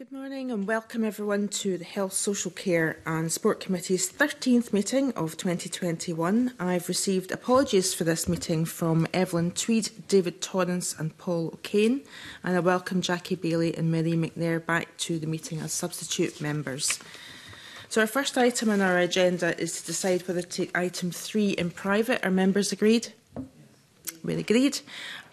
Good morning and welcome everyone to the Health, Social Care and Sport Committee's 13th meeting of 2021. I've received apologies for this meeting from Evelyn Tweed, David Torrance and Paul O'Kane and I welcome Jackie Bailey and Mary McNair back to the meeting as substitute members. So our first item on our agenda is to decide whether to take item 3 in private. Are members agreed? really agreed.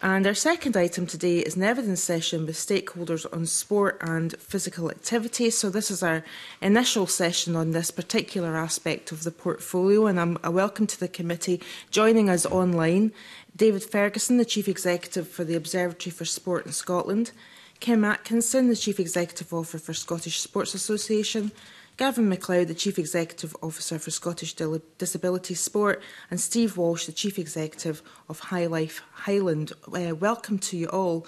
And our second item today is an evidence session with stakeholders on sport and physical activity. So this is our initial session on this particular aspect of the portfolio and I'm a welcome to the committee joining us online. David Ferguson, the Chief Executive for the Observatory for Sport in Scotland, Kim Atkinson, the Chief Executive Officer for Scottish Sports Association, Gavin McLeod, the Chief Executive Officer for Scottish Disability Sport, and Steve Walsh, the Chief Executive of High Life Highland. Uh, welcome to you all.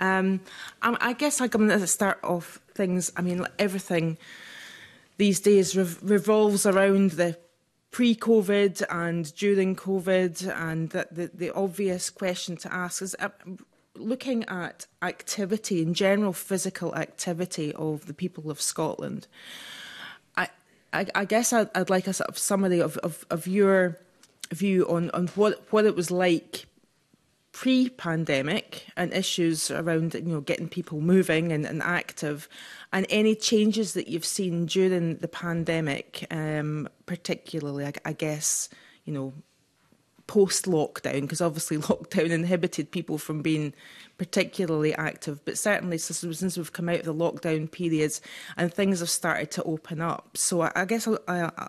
Um, I guess I'm going to start off things, I mean, everything these days rev revolves around the pre-COVID and during COVID, and the, the, the obvious question to ask is, uh, looking at activity in general, physical activity of the people of Scotland, I, I guess I'd, I'd, like a sort of summary of, of, of your view on, on what, what it was like pre-pandemic and issues around you know getting people moving and, and active and any changes that you've seen during the pandemic um, particularly I, I guess you know post lockdown, because obviously lockdown inhibited people from being particularly active, but certainly since we've come out of the lockdown periods and things have started to open up. So I, I guess I, I,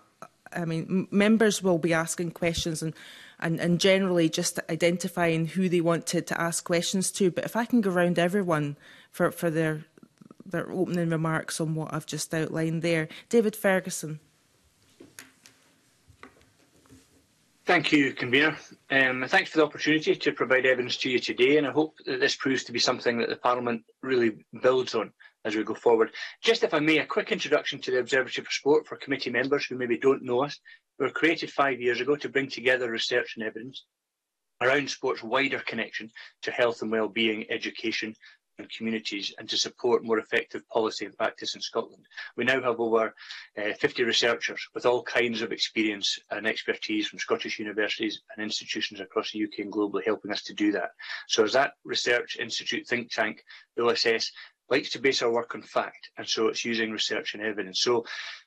I mean, members will be asking questions and, and, and generally just identifying who they wanted to ask questions to. But if I can go round everyone for, for their, their opening remarks on what I've just outlined there. David Ferguson. Thank you, Convener. Um, thanks for the opportunity to provide evidence to you today, and I hope that this proves to be something that the Parliament really builds on as we go forward. Just if I may, a quick introduction to the Observatory for Sport for committee members who maybe don't know us. We were created five years ago to bring together research and evidence around sport's wider connection to health and well-being, education and communities and to support more effective policy and practice in Scotland. We now have over eh, uh, 50 researchers with all kinds of experience and expertise from Scottish universities and institutions across the UK and globally helping us to do that. So as that Research Institute think tank, will likes to base our work on fact, and so it's using research and evidence. So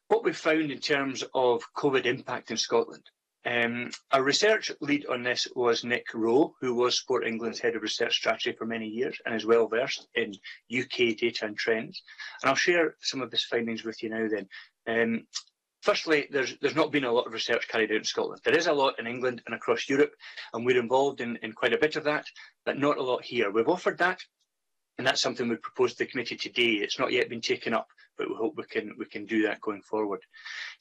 what we've found in terms of COVID impact in Scotland um, our research lead on this was Nick Rowe, who was Sport England's head of research strategy for many years and is well versed in UK data and trends. And I'll share some of his findings with you now then. Um, firstly, there's there's not been a lot of research carried out in Scotland. There is a lot in England and across Europe, and we're involved in, in quite a bit of that, but not a lot here. We've offered that, and that's something we proposed to the committee today. It's not yet been taken up but we hope we can we can do that going forward.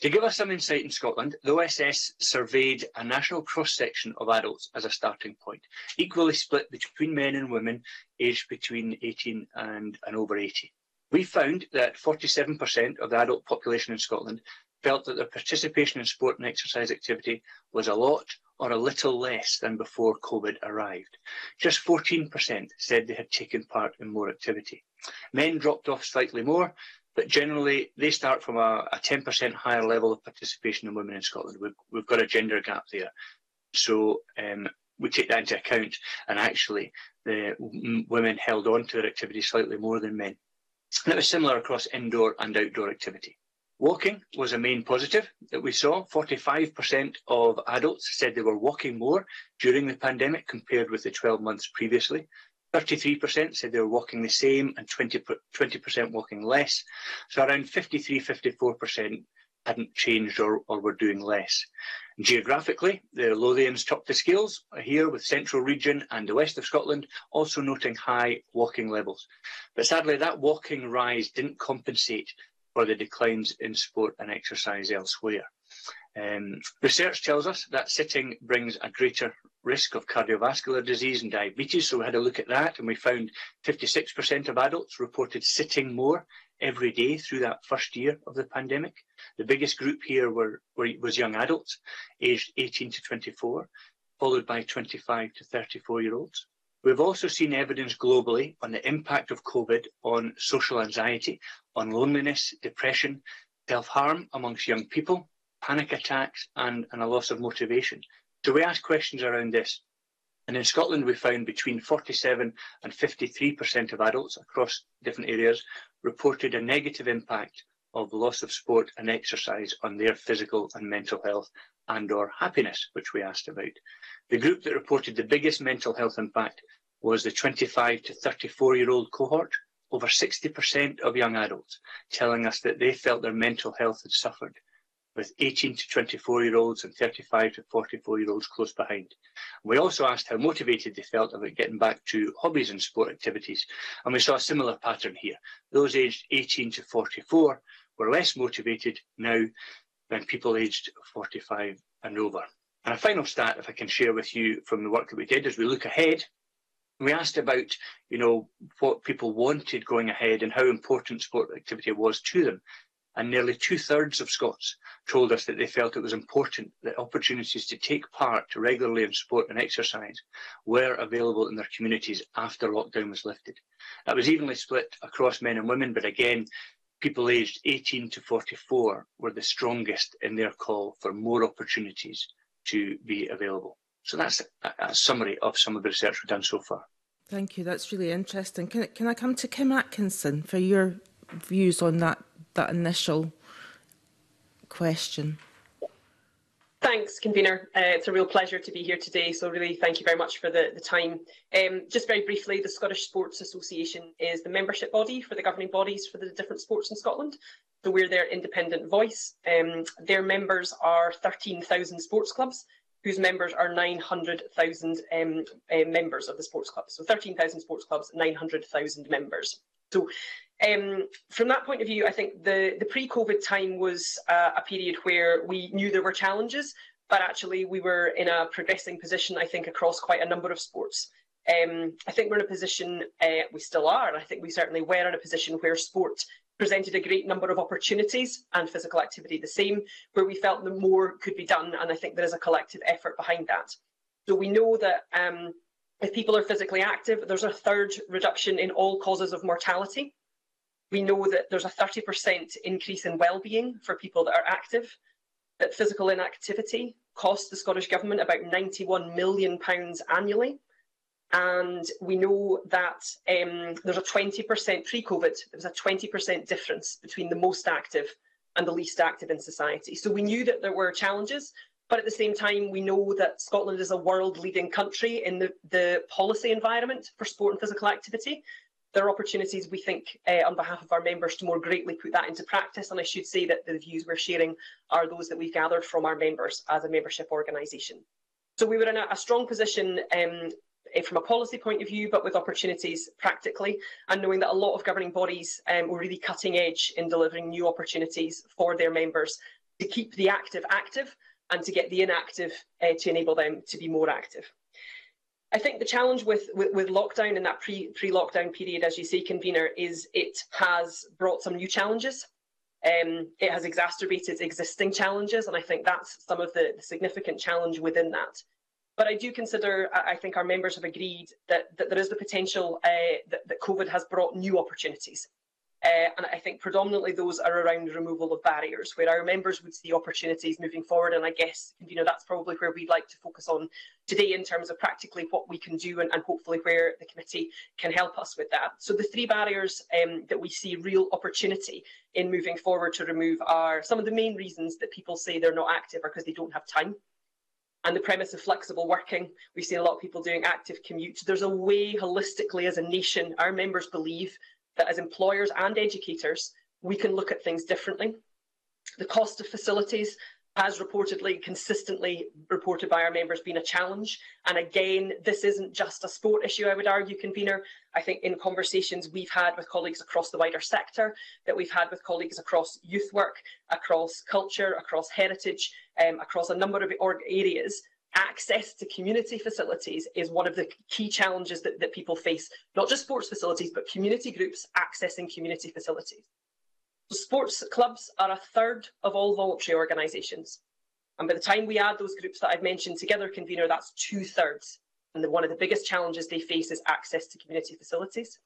To give us some insight in Scotland, the OSS surveyed a national cross-section of adults as a starting point, equally split between men and women aged between 18 and, and over 80. We found that 47% of the adult population in Scotland felt that their participation in sport and exercise activity was a lot or a little less than before COVID arrived. Just 14% said they had taken part in more activity. Men dropped off slightly more, but generally they start from a, 10% higher level of participation than women in Scotland. We've, we've got a gender gap there. So um, we take that into account and actually the women held on to their activity slightly more than men. And it was similar across indoor and outdoor activity. Walking was a main positive that we saw. 45% of adults said they were walking more during the pandemic compared with the 12 months previously. 33% said they were walking the same and 20, 20% walking less. So around 53, 54% hadn't changed or, or were doing less. Geographically, the Lothians topped the scales here with central region and the west of Scotland, also noting high walking levels. But sadly, that walking rise didn't compensate for the declines in sport and exercise elsewhere. Um, research tells us that sitting brings a greater risk of cardiovascular disease and diabetes. So we had a look at that and we found 56% of adults reported sitting more every day through that first year of the pandemic. The biggest group here were, were was young adults aged 18 to 24, followed by 25 to 34 year olds. We've also seen evidence globally on the impact of COVID on social anxiety, on loneliness, depression, self-harm amongst young people, panic attacks and, and a loss of motivation. So we asked questions around this. And in Scotland, we found between 47 and 53% of adults across different areas reported a negative impact of loss of sport and exercise on their physical and mental health and or happiness, which we asked about. The group that reported the biggest mental health impact was the 25 to 34 year old cohort, over 60% of young adults telling us that they felt their mental health had suffered, with 18 to 24 year olds and 35 to 44 year olds close behind. We also asked how motivated they felt about getting back to hobbies and sport activities, and we saw a similar pattern here. Those aged 18 to 44 were less motivated now than people aged 45 and over. And a final stat, if I can share with you from the work that we did as we look ahead, we asked about, you know, what people wanted going ahead and how important sport activity was to them. And nearly two thirds of Scots told us that they felt it was important that opportunities to take part regularly in sport and exercise were available in their communities after lockdown was lifted. That was evenly split across men and women, but again, people aged 18 to 44 were the strongest in their call for more opportunities to be available. So that's a, a summary of some of the research we've done so far. Thank you. That's really interesting. Can, can I come to Kim Atkinson for your views on that, that initial question? Thanks, convener. Uh, it's a real pleasure to be here today. So really, thank you very much for the, the time. Um, just very briefly, the Scottish Sports Association is the membership body for the governing bodies for the different sports in Scotland. So we're their independent voice. Um, their members are 13,000 sports clubs, whose members are 900,000 um, uh, members of the sports clubs. So 13,000 sports clubs, 900,000 members. So um, from that point of view, I think the, the pre-COVID time was uh, a period where we knew there were challenges, but actually we were in a progressing position, I think, across quite a number of sports. Um, I think we're in a position, uh, we still are, and I think we certainly were in a position where sport presented a great number of opportunities and physical activity the same, where we felt that more could be done, and I think there is a collective effort behind that. So we know that um, if people are physically active, there's a third reduction in all causes of mortality. We know that there's a 30% increase in well-being for people that are active, that physical inactivity costs the Scottish Government about £91 million annually. And we know that um, there's a 20% pre-COVID, there was a 20% difference between the most active and the least active in society. So we knew that there were challenges, but at the same time, we know that Scotland is a world leading country in the, the policy environment for sport and physical activity there are opportunities we think uh, on behalf of our members to more greatly put that into practice and I should say that the views we're sharing are those that we've gathered from our members as a membership organisation. So we were in a, a strong position um, eh, from a policy point of view, but with opportunities practically, and knowing that a lot of governing bodies um, were really cutting edge in delivering new opportunities for their members to keep the active active and to get the inactive uh, to enable them to be more active. I think the challenge with, with, with lockdown and that pre, pre-lockdown period, as you say, convener, is it has brought some new challenges. Um, it has exacerbated existing challenges, and I think that's some of the, the significant challenge within that. But I do consider, I think our members have agreed that, that there is the potential uh, that, that COVID has brought new opportunities. Uh, and I think predominantly those are around removal of barriers, where our members would see opportunities moving forward. And I guess you know that's probably where we'd like to focus on today in terms of practically what we can do and, and hopefully where the committee can help us with that. So the three barriers um, that we see real opportunity in moving forward to remove are some of the main reasons that people say they're not active are because they don't have time and the premise of flexible working. We've seen a lot of people doing active commute. There's a way holistically as a nation, our members believe that as employers and educators, we can look at things differently. The cost of facilities has reportedly consistently reported by our members been a challenge. And again, this isn't just a sport issue, I would argue, convener. I think in conversations we've had with colleagues across the wider sector, that we've had with colleagues across youth work, across culture, across heritage, um, across a number of areas, access to community facilities is one of the key challenges that, that people face, not just sports facilities, but community groups accessing community facilities. So sports clubs are a third of all voluntary organisations. And by the time we add those groups that I've mentioned together, convener, that's two thirds. and the, one of the biggest challenges they face is access to community facilities.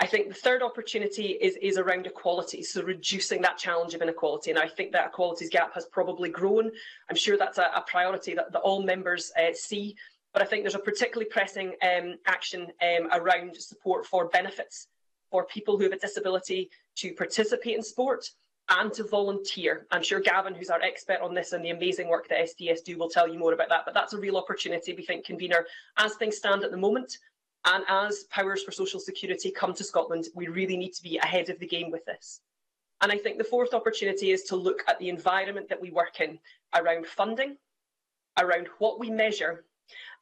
I think the third opportunity is, is around equality, so reducing that challenge of inequality. And I think that equalities gap has probably grown. I'm sure that's a, a priority that, that, all members uh, see. But I think there's a particularly pressing um, action um, around support for benefits for people who have a disability to participate in sport and to volunteer. I'm sure Gavin, who's our expert on this and the amazing work that SDS do, will tell you more about that. But that's a real opportunity, we think, convener, as things stand at the moment. And as Powers for Social Security come to Scotland, we really need to be ahead of the game with this. And I think the fourth opportunity is to look at the environment that we work in around funding, around what we measure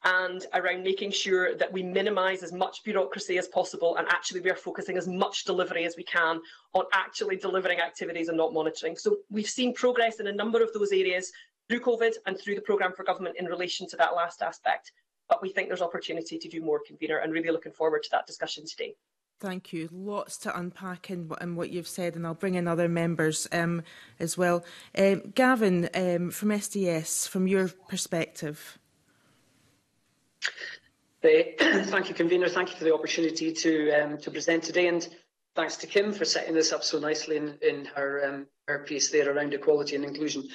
and around making sure that we minimise as much bureaucracy as possible and actually we are focusing as much delivery as we can on actually delivering activities and not monitoring. So we've seen progress in a number of those areas through COVID and through the programme for government in relation to that last aspect. But we think there's opportunity to do more, convener, and really looking forward to that discussion today. Thank you. Lots to unpack in, in what you've said, and I'll bring in other members um, as well. Um, Gavin, um, from SDS, from your perspective. thank you, convener. Thank you for the opportunity to um, to present today, and thanks to Kim for setting this up so nicely in in her um, her piece there around equality and inclusion.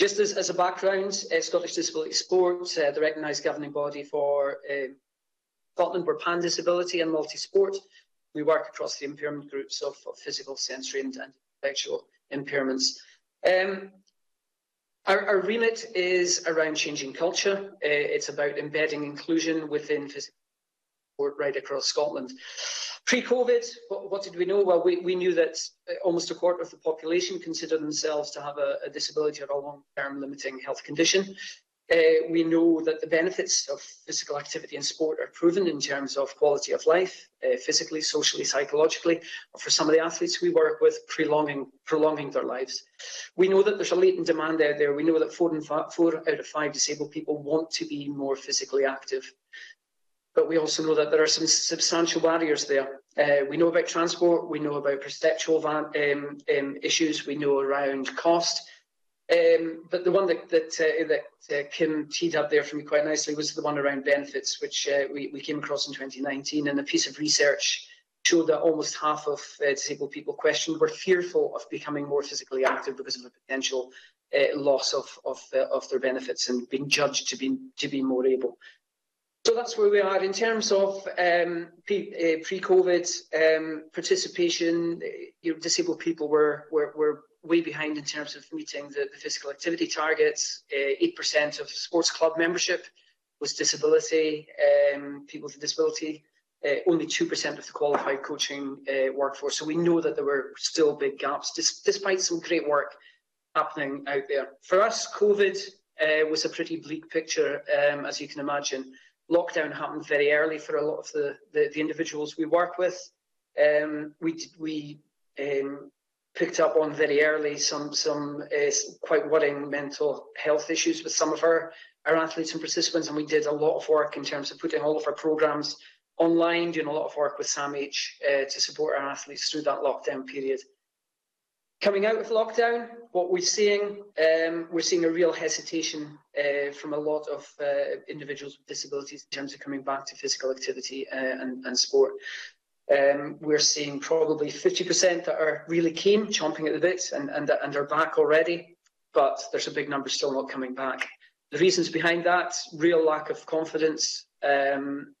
Just as, as a background, uh, Scottish Disability Sport, uh, the recognised governing body for uh, Scotland, we're pan disability and multi sport. We work across the impairment groups of, of physical, sensory, and, and intellectual impairments. Um, our, our, remit is around changing culture. Uh, it's about embedding inclusion within physical sport right across Scotland. Pre-COVID, what, what, did we know? Well, we, we knew that uh, almost a quarter of the population consider themselves to have a, a disability or a long-term limiting health condition. Uh, we know that the benefits of physical activity and sport are proven in terms of quality of life, uh, physically, socially, psychologically, for some of the athletes we work with, prolonging, prolonging their lives. We know that there's a latent demand out there. We know that four, four out of five disabled people want to be more physically active. But we also know that there are some substantial barriers there. Uh, we know about transport, we know about perceptual um, um, issues, we know around cost, um, but the one that that, uh, that uh, Kim teed up there for me quite nicely was the one around benefits, which uh, we, we came across in 2019. And a piece of research showed that almost half of uh, disabled people questioned were fearful of becoming more physically active because of a potential uh, loss of of, of their benefits and being judged to be to be more able. So that's where we are in terms of um, pre-COVID um, participation. You know, disabled people were were, were way behind in terms of meeting the, the physical activity targets. Uh, eight percent of sports club membership was disability, um, people with disability. Uh, only 2% of the qualified coaching uh, workforce. So we know that there were still big gaps, dis despite some great work happening out there. For us, COVID uh, was a pretty bleak picture, um, as you can imagine. lockdown happened very early for a lot of the, the, the individuals we work with. Um, we we um, picked up on very early some some uh, quite worrying mental health issues with some of our our athletes and participants, and we did a lot of work in terms of putting all of our programs online, doing a lot of work with SAMH uh, to support our athletes through that lockdown period. Coming out of lockdown, what we're seeing, um, we're seeing a real hesitation uh, from a lot of uh, individuals with disabilities in terms of coming back to physical activity uh, and, and sport. Um, we're seeing probably 50% that are really keen, chomping at the bit, and, and, and are back already, but there's a big number still not coming back. The reasons behind that, real lack of confidence, um,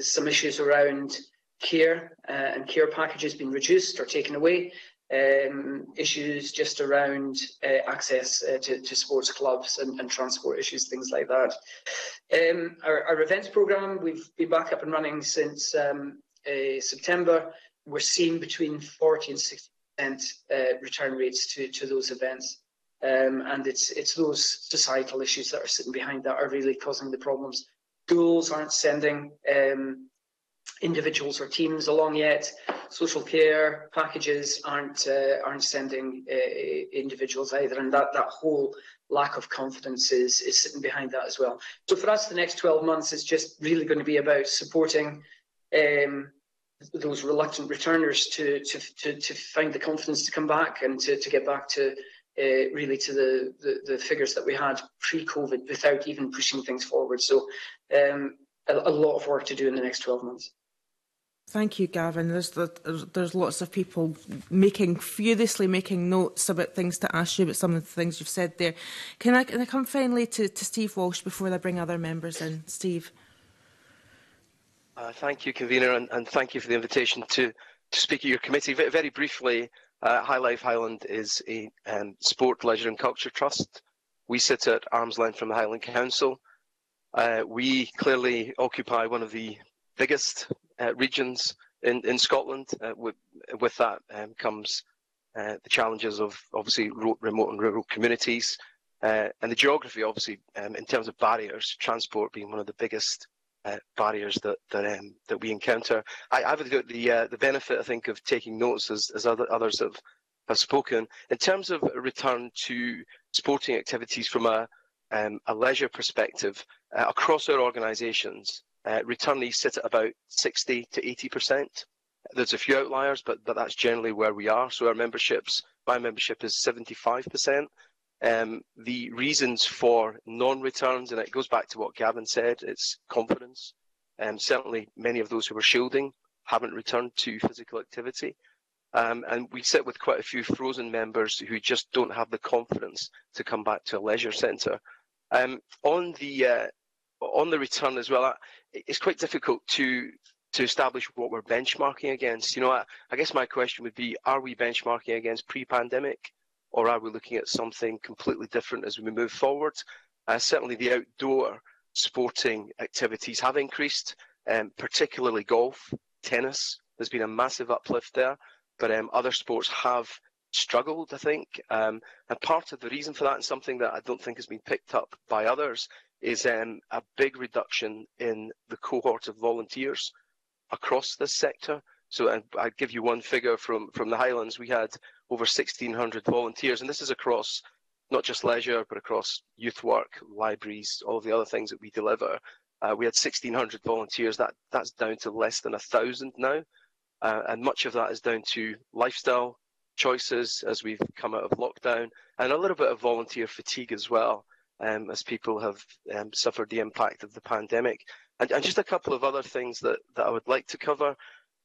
some issues around care uh, and care packages being reduced or taken away, um, issues just around uh, access uh, to, to, sports clubs and, and, transport issues, things like that. Um, our, our, events programme, we've been back up and running since um, uh, September, we're seeing between 40 and 60 percent uh, return rates to, to those events. Um, and it's it's those societal issues that are sitting behind that are really causing the problems. Schools aren't sending um, individuals or teams along yet. Social care packages aren't uh, aren't sending uh, individuals either, and that that whole lack of confidence is is sitting behind that as well. So for us, the next 12 months is just really going to be about supporting um, those reluctant returners to, to, to, to, find the confidence to come back and to, to get back to uh, really to the, the, the, figures that we had pre-COVID without even pushing things forward. So um, a, a lot of work to do in the next 12 months. Thank you, Gavin. There's, there's, lots of people making furiously making notes about things to ask you about some of the things you've said there. Can I, can I come finally to, to Steve Walsh before I bring other members in? Steve. Uh, thank you, convener, and, and, thank you for the invitation to, to speak at your committee. Very, very briefly, uh, High Life Highland is a um, sport, leisure and culture trust. We sit at arm's length from the Highland Council. Uh, we clearly occupy one of the biggest uh, regions in, in Scotland. Uh, with, with that um, comes uh, the challenges of obviously remote and rural communities uh, and the geography, obviously, um, in terms of barriers, transport being one of the biggest uh, barriers that that, um, that we encounter. I, have the the, uh, the benefit, I think, of taking notes as, as other, others have have spoken. In terms of a return to sporting activities from a um, a leisure perspective across our organisations, uh, returnees sit at about 60 to 80%. There's a few outliers, but, but that's generally where we are. So our memberships, my membership is 75%. Um, the reasons for non-returns, and it goes back to what Gavin said, it's confidence. Um, certainly many of those who were shielding haven't returned to physical activity. Um, and we sit with quite a few frozen members who just don't have the confidence to come back to a leisure centre. Um, on the uh, on the return as well, it's quite difficult to to establish what we're benchmarking against. You know, I, I guess my question would be: Are we benchmarking against pre-pandemic, or are we looking at something completely different as we move forward? Uh, certainly, the outdoor sporting activities have increased, um, particularly golf, tennis. There's been a massive uplift there, but um, other sports have struggled, I think. Um, and part of the reason for that, and something that I don't think has been picked up by others, is um, a big reduction in the cohort of volunteers across this sector. So I, I'd give you one figure from, from the Highlands. We had over 1,600 volunteers, and this is across not just leisure, but across youth work, libraries, all the other things that we deliver. Uh, we had 1,600 volunteers. That that's down to less than a thousand now, uh, and much of that is down to lifestyle choices as we've come out of lockdown, and a little bit of volunteer fatigue as well um, as people have um, suffered the impact of the pandemic. And, and, just a couple of other things that, that I would like to cover.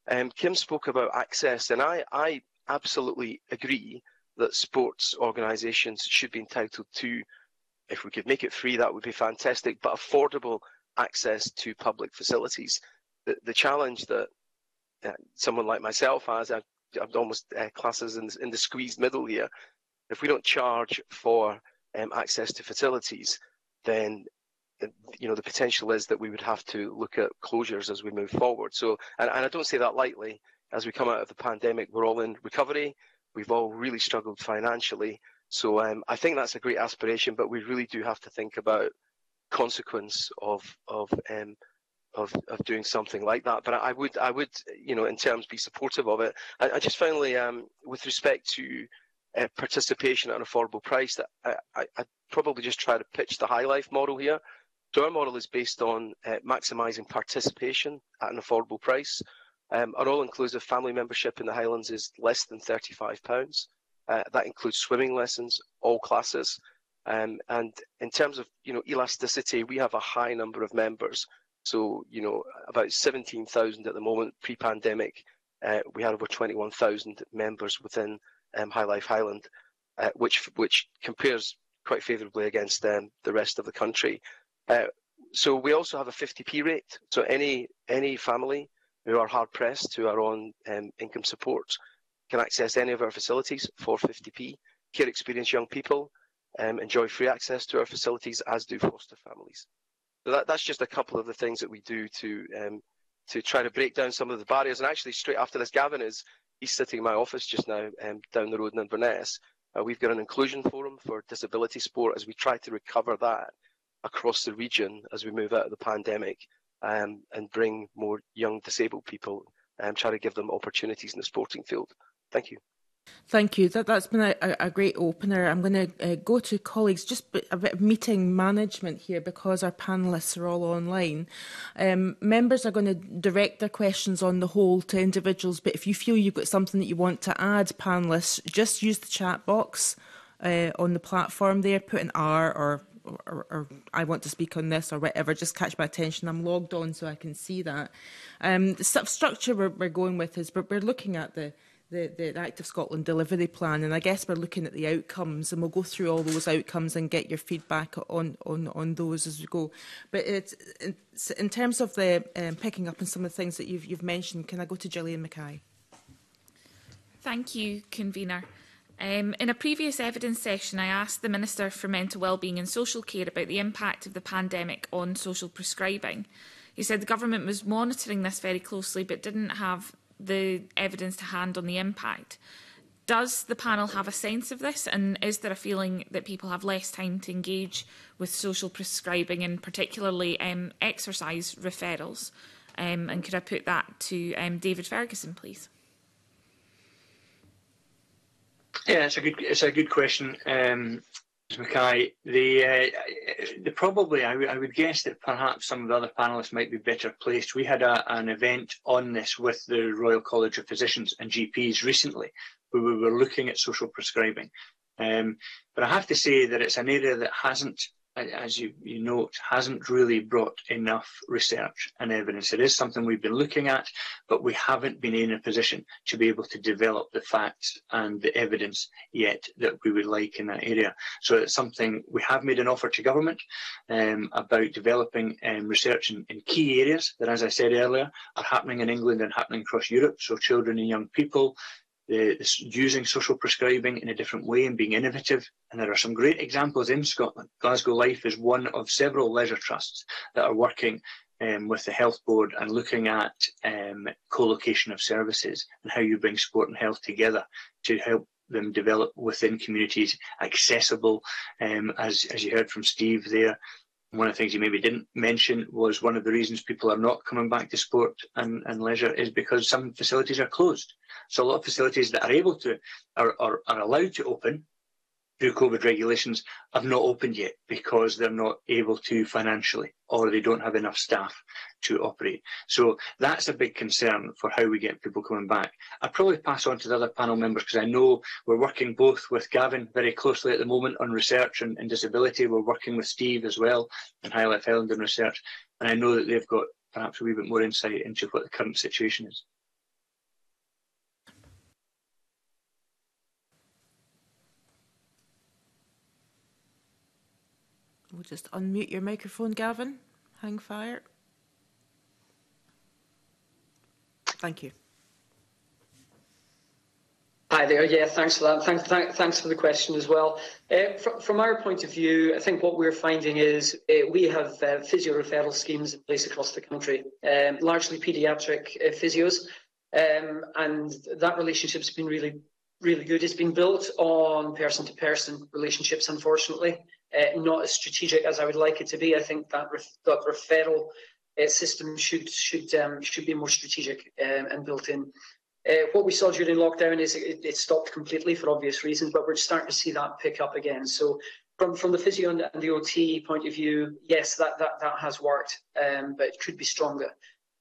Um, Kim spoke about access, and I, I absolutely agree that sports organisations should be entitled to, if we could make it free, that would be fantastic, but affordable access to public facilities. The, the challenge that uh, someone like myself has, I've, almost uh, classes in, in the squeezed middle here. If we don't charge for um, access to facilities, then uh, you know the potential is that we would have to look at closures as we move forward. So, and, and I don't say that lightly. As we come out of the pandemic, we're all in recovery. We've all really struggled financially. So um, I think that's a great aspiration, but we really do have to think about consequence of of um, of, of doing something like that. But I would I would you know in terms be supportive of it. I, I just finally um, with respect to uh, participation at an affordable price, I, I, I'd probably just try to pitch the high life model here. So our model is based on uh, maximising participation at an affordable price. Um, our all-inclusive family membership in the Highlands is less than £35. Uh, that includes swimming lessons, all classes. Um, and in terms of you know elasticity, we have a high number of members. So you know about 17,000 at the moment. Pre-pandemic, uh, we had over 21,000 members within um, High Life Highland, uh, which which compares quite favourably against um, the rest of the country. Uh, so we also have a 50p rate. So any any family who are hard pressed who are on um, income support can access any of our facilities for 50p. Care experienced young people um, enjoy free access to our facilities, as do foster families. So that, that's just a couple of the things that we do to um, to try to break down some of the barriers. And actually, straight after this, Gavin is he's sitting in my office just now um, down the road in Inverness. Uh, we've got an inclusion forum for disability sport as we try to recover that across the region as we move out of the pandemic um, and bring more young disabled people and um, try to give them opportunities in the sporting field. Thank you. Thank you. That, that's been a, a great opener. I'm going to uh, go to colleagues, just a bit of meeting management here because our panellists are all online. Um, members are going to direct their questions on the whole to individuals, but if you feel you've got something that you want to add, panellists, just use the chat box uh, on the platform there, put an R or or, or, I want to speak on this or whatever, just catch my attention. I'm logged on so I can see that. Um, the structure we're, we're going with is we're, we're looking at the the, the Active Scotland delivery plan. And I guess we're looking at the outcomes and we'll go through all those outcomes and get your feedback on, on, on those as we go. But it's, it's in terms of the um, picking up on some of the things that you've, you've mentioned, can I go to Gillian Mackay? Thank you, Convener. Um, in a previous evidence session, I asked the Minister for Mental Wellbeing and Social Care about the impact of the pandemic on social prescribing. He said the government was monitoring this very closely but didn't have the evidence to hand on the impact. Does the panel have a sense of this and is there a feeling that people have less time to engage with social prescribing and particularly um, exercise referrals? Um, and could I put that to um, David Ferguson, please? Yeah, it's a good it's a good question. Um, Mackay. The uh, the probably I, I would guess that perhaps some of the other panelists might be better placed. We had a, an event on this with the Royal College of Physicians and GPs recently, where we were looking at social prescribing. Um, but I have to say that it's an area that hasn't as you, you note, hasn't really brought enough research and evidence. It is something we've been looking at, but we haven't been in a position to be able to develop the facts and the evidence yet that we would like in that area. So it's something we have made an offer to government um, about developing um, research in, in key areas that, as I said earlier, are happening in England and happening across Europe. So children and young people, the, the, using social prescribing in a different way and being innovative. And there are some great examples in Scotland. Glasgow Life is one of several leisure trusts that are working um, with the health board and looking at um, co-location of services and how you bring sport and health together to help them develop within communities accessible um, as, as you heard from Steve there one of the things you maybe didn't mention was one of the reasons people are not coming back to sport and, and leisure is because some facilities are closed. So a lot of facilities that are able to are, are, are allowed to open through COVID regulations have not opened yet because they're not able to financially or they don't have enough staff to operate. So that's a big concern for how we get people coming back. I'll probably pass on to the other panel members because I know we're working both with Gavin very closely at the moment on research and, and disability. We're working with Steve as well in High Life Highland and research. And I know that they've got perhaps a wee bit more insight into what the current situation is. We'll just unmute your microphone, Gavin. Hang fire. Thank you. Hi there. Yeah, thanks for that. Thanks, th thanks for the question as well. Uh, from, from, our point of view, I think what we're finding is uh, we have uh, physio referral schemes in place across the country, um, largely paediatric uh, physios, um, and that relationship's been really, really good. It's been built on person-to-person -person relationships, unfortunately uh, not as strategic as I would like it to be. I think that, ref that referral uh, system should should um, should be more strategic um, and built in. Uh, what we saw during lockdown is it, it, stopped completely for obvious reasons, but we're starting to see that pick up again. So from from the physio and, the OT point of view, yes, that that that has worked, um, but it could be stronger.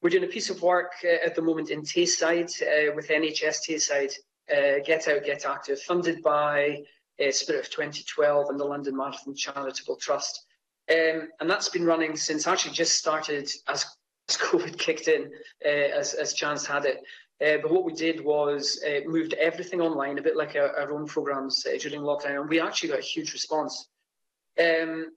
We're doing a piece of work uh, at the moment in Tayside uh, with NHS Tayside, uh, Get Out, Get Active, funded by uh, Spirit of 2012 and the London Marathon Charitable Trust. Um, and that's been running since actually just started as, as COVID kicked in, uh, as, as Chance had it. Uh, but what we did was uh, moved everything online, a bit like our, our own programs uh, during lockdown, and we actually got a huge response. Um,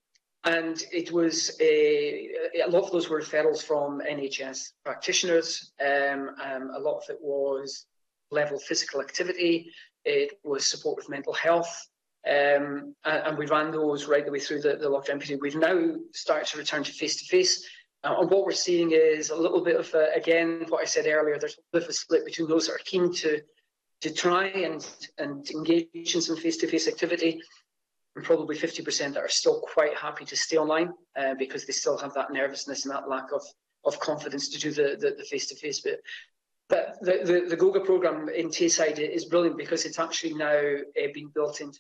and it was a, a, lot of those were referrals from NHS practitioners. Um, um, a lot of it was level physical activity. It was support with mental health. Um, and, and, we ran those right the way through the, the lockdown period. We've now started to return to face to face. And what we're seeing is a little bit of, again, what I said earlier, there's a bit of a split between those that are keen to, to try and, and engage in some face to face activity, and probably 50% that are still quite happy to stay online uh, because they still have that nervousness and that lack of, of confidence to do the face to face bit. But the, the, the GOGA program in Tayside is brilliant because it's actually now uh, been built into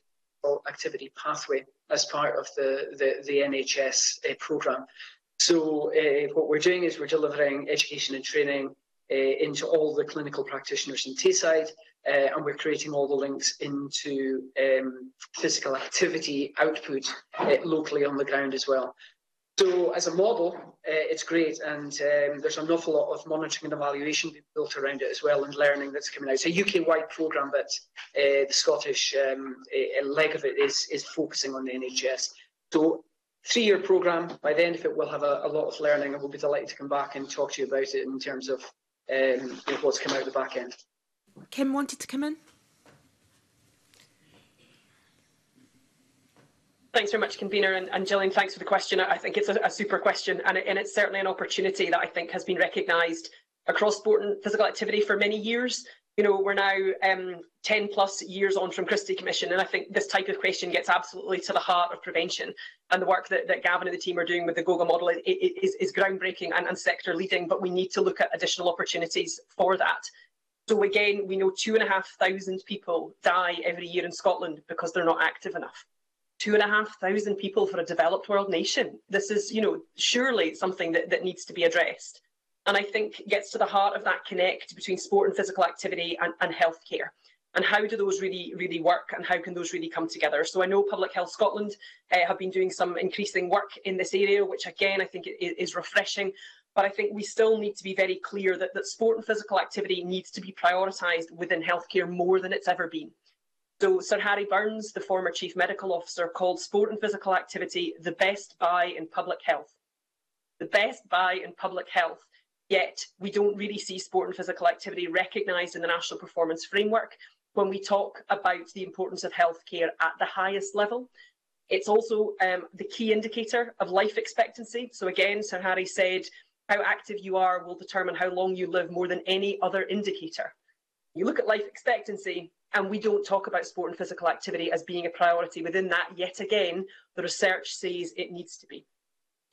activity pathway as part of the, the, the NHS uh, program. So uh, what we're doing is we're delivering education and training uh, into all the clinical practitioners in Tayside. and we're creating all the links into um, physical activity output locally on the ground as well. So as a model, uh, it's great, and um, there's an awful lot of monitoring and evaluation built around it as well, and learning that's coming out. It's a UK-wide programme, but uh, the Scottish um, leg of it is is focusing on the NHS. So three-year programme. By the end of it, we'll have a, a, lot of learning, and we'll be delighted to come back and talk to you about it in terms of um, you know, what's come out the back end. Kim wanted to come in. Thanks very much, convener, and, and Gillian. Thanks for the question. I think it's a, a super question, and, it, and it's certainly an opportunity that I think has been recognised across sport and physical activity for many years. You know, we're now um, 10 plus years on from Christie Commission, and I think this type of question gets absolutely to the heart of prevention. And the work that, that Gavin and the team are doing with the GOGA model is, is, is groundbreaking and, and sector leading, but we need to look at additional opportunities for that. So again, we know two and a half thousand people die every year in Scotland because they're not active enough two and a half thousand people for a developed world nation. This is, you know, surely something that, that needs to be addressed. And I think gets to the heart of that connect between sport and physical activity and, and healthcare. And how do those really, really work and how can those really come together? So I know Public Health Scotland uh, have been doing some increasing work in this area, which again, I think is refreshing. But I think we still need to be very clear that, that sport and physical activity needs to be prioritised within healthcare more than it's ever been. So Sir Harry Burns, the former Chief Medical Officer, called sport and physical activity the best buy in public health. The best buy in public health, yet we don't really see sport and physical activity recognised in the National Performance Framework when we talk about the importance of healthcare at the highest level. It's also um, the key indicator of life expectancy. So again, Sir Harry said, how active you are will determine how long you live more than any other indicator. You look at life expectancy, and we don't talk about sport and physical activity as being a priority within that. Yet again, the research says it needs to be.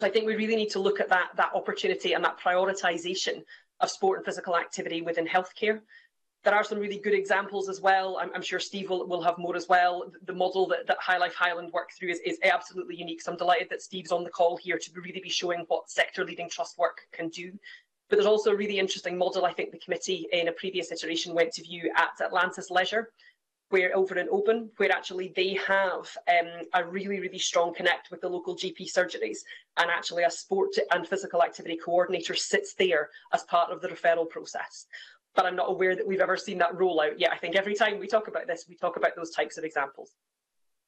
So I think we really need to look at that, that opportunity and that prioritisation of sport and physical activity within healthcare. There are some really good examples as well. I'm, I'm sure Steve will, will have more as well. The model that, that High Life Highland worked through is, is absolutely unique. So I'm delighted that Steve's on the call here to really be showing what sector leading trust work can do. But there's also a really interesting model I think the committee in a previous iteration went to view at Atlantis Leisure, where over in Oban, where actually they have um, a really, really strong connect with the local GP surgeries. And actually a sport and physical activity coordinator sits there as part of the referral process. But I'm not aware that we've ever seen that roll out yet. I think every time we talk about this, we talk about those types of examples.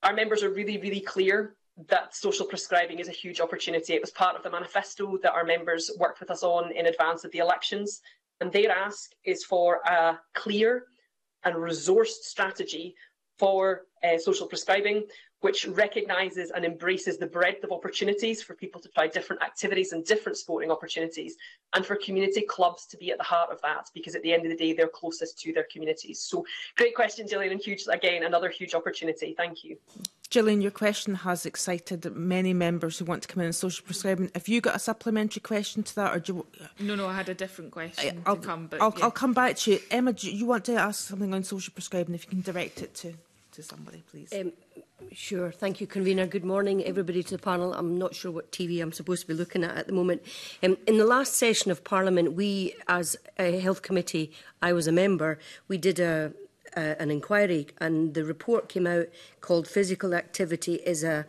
Our members are really, really clear that social prescribing is a huge opportunity. It was part of the manifesto that our members worked with us on in advance of the elections. And their ask is for a clear and resourced strategy for uh, social prescribing, which recognises and embraces the breadth of opportunities for people to try different activities and different sporting opportunities, and for community clubs to be at the heart of that, because at the end of the day, they're closest to their communities. So, great question, Gillian, and huge, again, another huge opportunity. Thank you. Gillian, your question has excited many members who want to come in on social prescribing. Have you got a supplementary question to that? or do you... No, no, I had a different question I, to come. But I'll, yeah. I'll, come back to you. Emma, do you want to ask something on social prescribing? If you can direct it to, to somebody, please. Um, Sure. Thank you, Convener. Good morning, everybody to the panel. I'm not sure what TV I'm supposed to be looking at at the moment. Um, in the last session of Parliament, we, as a Health Committee, I was a member, we did a, uh, an inquiry, and the report came out called Physical Activity is a,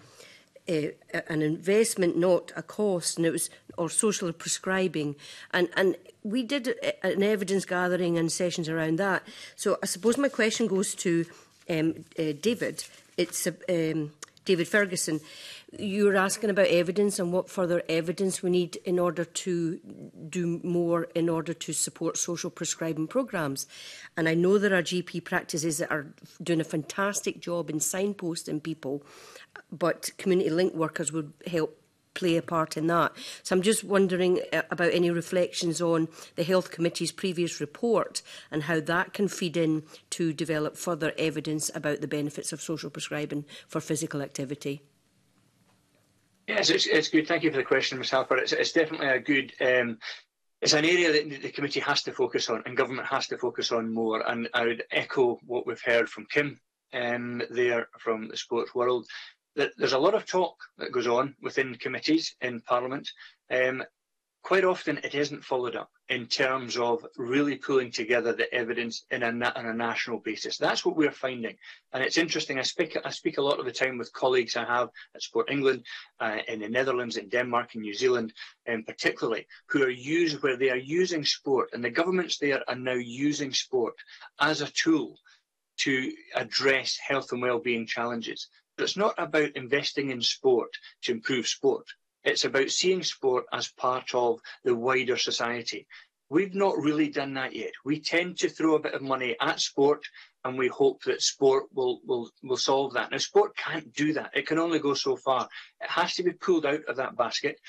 a, an investment, not a cost, and it was or social prescribing, and and we did an evidence gathering and sessions around that. So I suppose my question goes to um, uh, David. It's um, David Ferguson you were asking about evidence and what further evidence we need in order to do more in order to support social prescribing programmes. And I know there are GP practices that are doing a fantastic job in signposting people, but community link workers would help play a part in that. So I'm just wondering uh, about any reflections on the Health Committee's previous report and how that can feed in to develop further evidence about the benefits of social prescribing for physical activity. Yes, it's, it's good. Thank you for the question, Ms Harper. It's, it's definitely a good. Um, it's an area that the committee has to focus on, and government has to focus on more. And I would echo what we've heard from Kim um, there from the sports world. That there's a lot of talk that goes on within committees in Parliament. Um, quite often it isn't followed up in terms of really pulling together the evidence in a, on a national basis. That's what we're finding. And it's interesting, I speak, I speak a lot of the time with colleagues I have at Sport England, uh, in the Netherlands, in Denmark, in New Zealand, um, particularly, who are used where they are using sport and the governments there are now using sport as a tool to address health and well-being challenges. But it's not about investing in sport to improve sport. It's about seeing sport as part of the wider society. We've not really done that yet. We tend to throw a bit of money at sport and we hope that sport will, will, will solve that. Now, sport can't do that. It can only go so far. It has to be pulled out of that basket,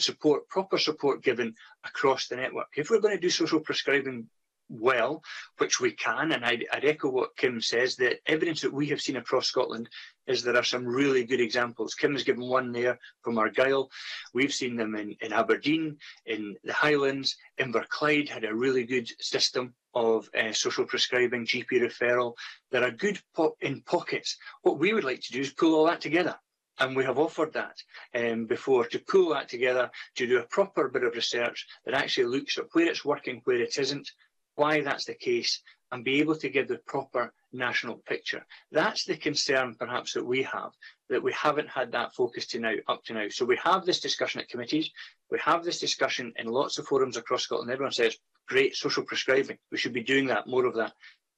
support, proper support given across the network. If we're going to do social prescribing well, which we can, and I'd, I'd, echo what Kim says, the evidence that we have seen across Scotland is there are some really good examples. Kim has given one there from Argyll. We've seen them in, in Aberdeen, in the Highlands, Inverclyde had a really good system of uh, social prescribing, GP referral. There are good po in pockets. What we would like to do is pull all that together. And we have offered that um, before to pull that together, to do a proper bit of research that actually looks at where it's working, where it isn't, why that's the case and be able to give the proper national picture. That's the concern perhaps that we have, that we haven't had that focus to now up to now. So we have this discussion at committees, we have this discussion in lots of forums across Scotland. Everyone says, great, social prescribing, we should be doing that, more of that.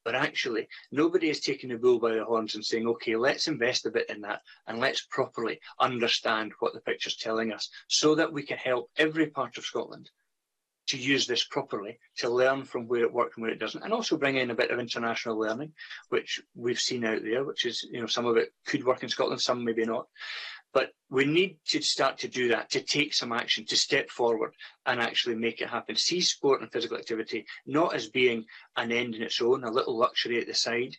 But actually, nobody is taking the bull by the horns and saying, okay, let's invest a bit in that and let's properly understand what the picture's telling us so that we can help every part of Scotland to use this properly, to learn from where it worked and where it doesn't, and also bring in a bit of international learning, which we've seen out there, which is, you know, some of it could work in Scotland, some maybe not. But we need to start to do that, to take some action, to step forward and actually make it happen. See sport and physical activity not as being an end in its own, a little luxury at the side,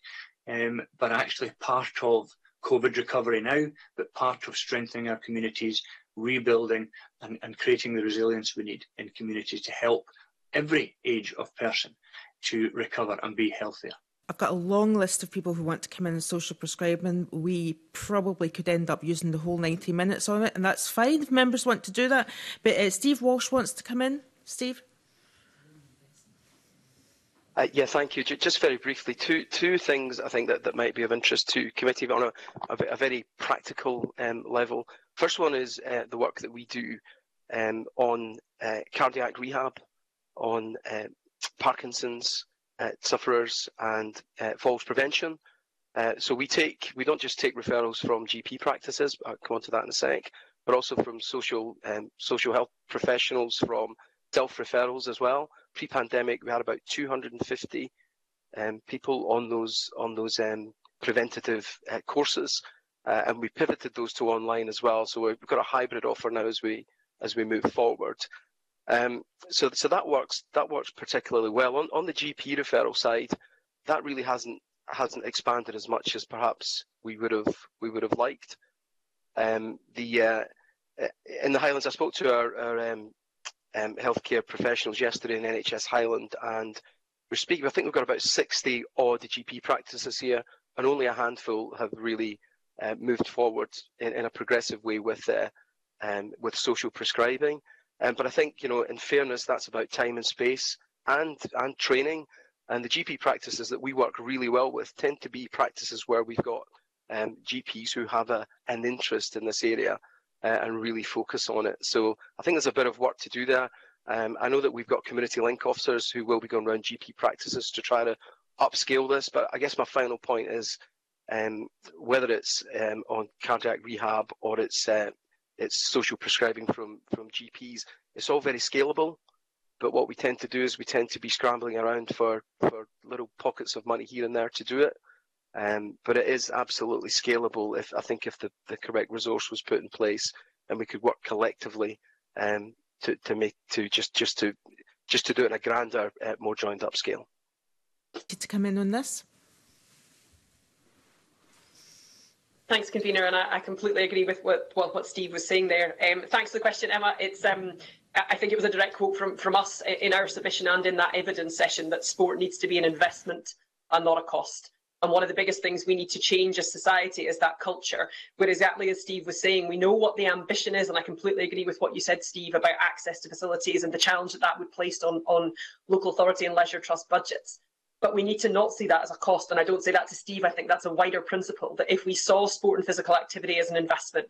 um, but actually part of COVID recovery now, but part of strengthening our communities rebuilding and, and creating the resilience we need in communities to help every age of person to recover and be healthier. I've got a long list of people who want to come in and social prescribing. we probably could end up using the whole 90 minutes on it, and that's fine if members want to do that. But uh, Steve Walsh wants to come in. Steve? Uh, yeah, thank you. Just very briefly, two two things I think that, that might be of interest to committee, but on a, a, a very practical um, level. First one is uh, the work that we do um, on uh, cardiac rehab, on uh, Parkinson's uh, sufferers, and uh, falls prevention. So we take we don't just take referrals from GP practices. I'll come on to that in a sec, but also from social um, social health professionals, from self referrals as well. Pre-pandemic, we had about 250 um, people on those on those um, preventative courses uh, and we pivoted those to online as well. So we've got a hybrid offer now as we as we move forward. Um, so so that works that works particularly well on on the GP referral side. That really hasn't hasn't expanded as much as perhaps we would have we would have liked. Um, the uh, in the Highlands, I spoke to our, our um, um, healthcare professionals yesterday in NHS Highland, and we're speaking. I think we've got about 60 odd GP practices here, and only a handful have really uh, moved forward in, in, a progressive way with uh, um, with social prescribing. Um, but I think you know, in fairness, that's about time and space and and training. And the GP practices that we work really well with tend to be practices where we've got um, GPs who have a, an interest in this area uh, and really focus on it. So I think there's a bit of work to do there. Um, I know that we've got community link officers who will be going around GP practices to try to upscale this. But I guess my final point is um, whether it's um, on cardiac rehab or it's uh, it's social prescribing from from GPs. It's all very scalable, but what we tend to do is we tend to be scrambling around for for little pockets of money here and there to do it. Um, but it is absolutely scalable if I think if the, the correct resource was put in place and we could work collectively um, to to make to just just to just to do it in a grander, uh, more joined up scale. To come in on this. Thanks, convener, and I, I, completely agree with what, what, what Steve was saying there. Um, thanks for the question, Emma. It's um, I think it was a direct quote from from us in our submission and in that evidence session that sport needs to be an investment and not a cost. And one of the biggest things we need to change as society is that culture. Where exactly as Steve was saying, we know what the ambition is, and I completely agree with what you said, Steve, about access to facilities and the challenge that that would place on, on local authority and leisure trust budgets. But we need to not see that as a cost. And I don't say that to Steve. I think that's a wider principle that if we saw sport and physical activity as an investment,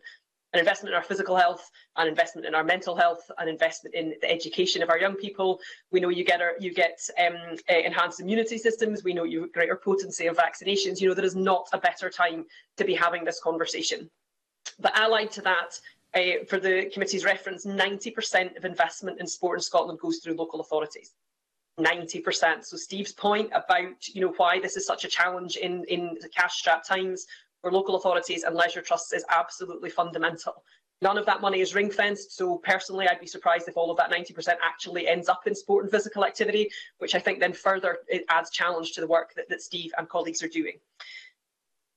an investment in our physical health, an investment in our mental health, an investment in the education of our young people. We know you get our, you get um, uh, enhanced immunity systems. We know you have greater potency of vaccinations. You know there is not a better time to be having this conversation. But allied to that, uh, for the committee's reference, 90% of investment in sport in Scotland goes through local authorities. 90%. So Steve's point about you know why this is such a challenge in in cash-strapped times for local authorities and leisure trusts is absolutely fundamental. None of that money is ring fenced, so personally, I'd be surprised if all of that 90% actually ends up in sport and physical activity, which I think then further adds challenge to the work that, that Steve and colleagues are doing.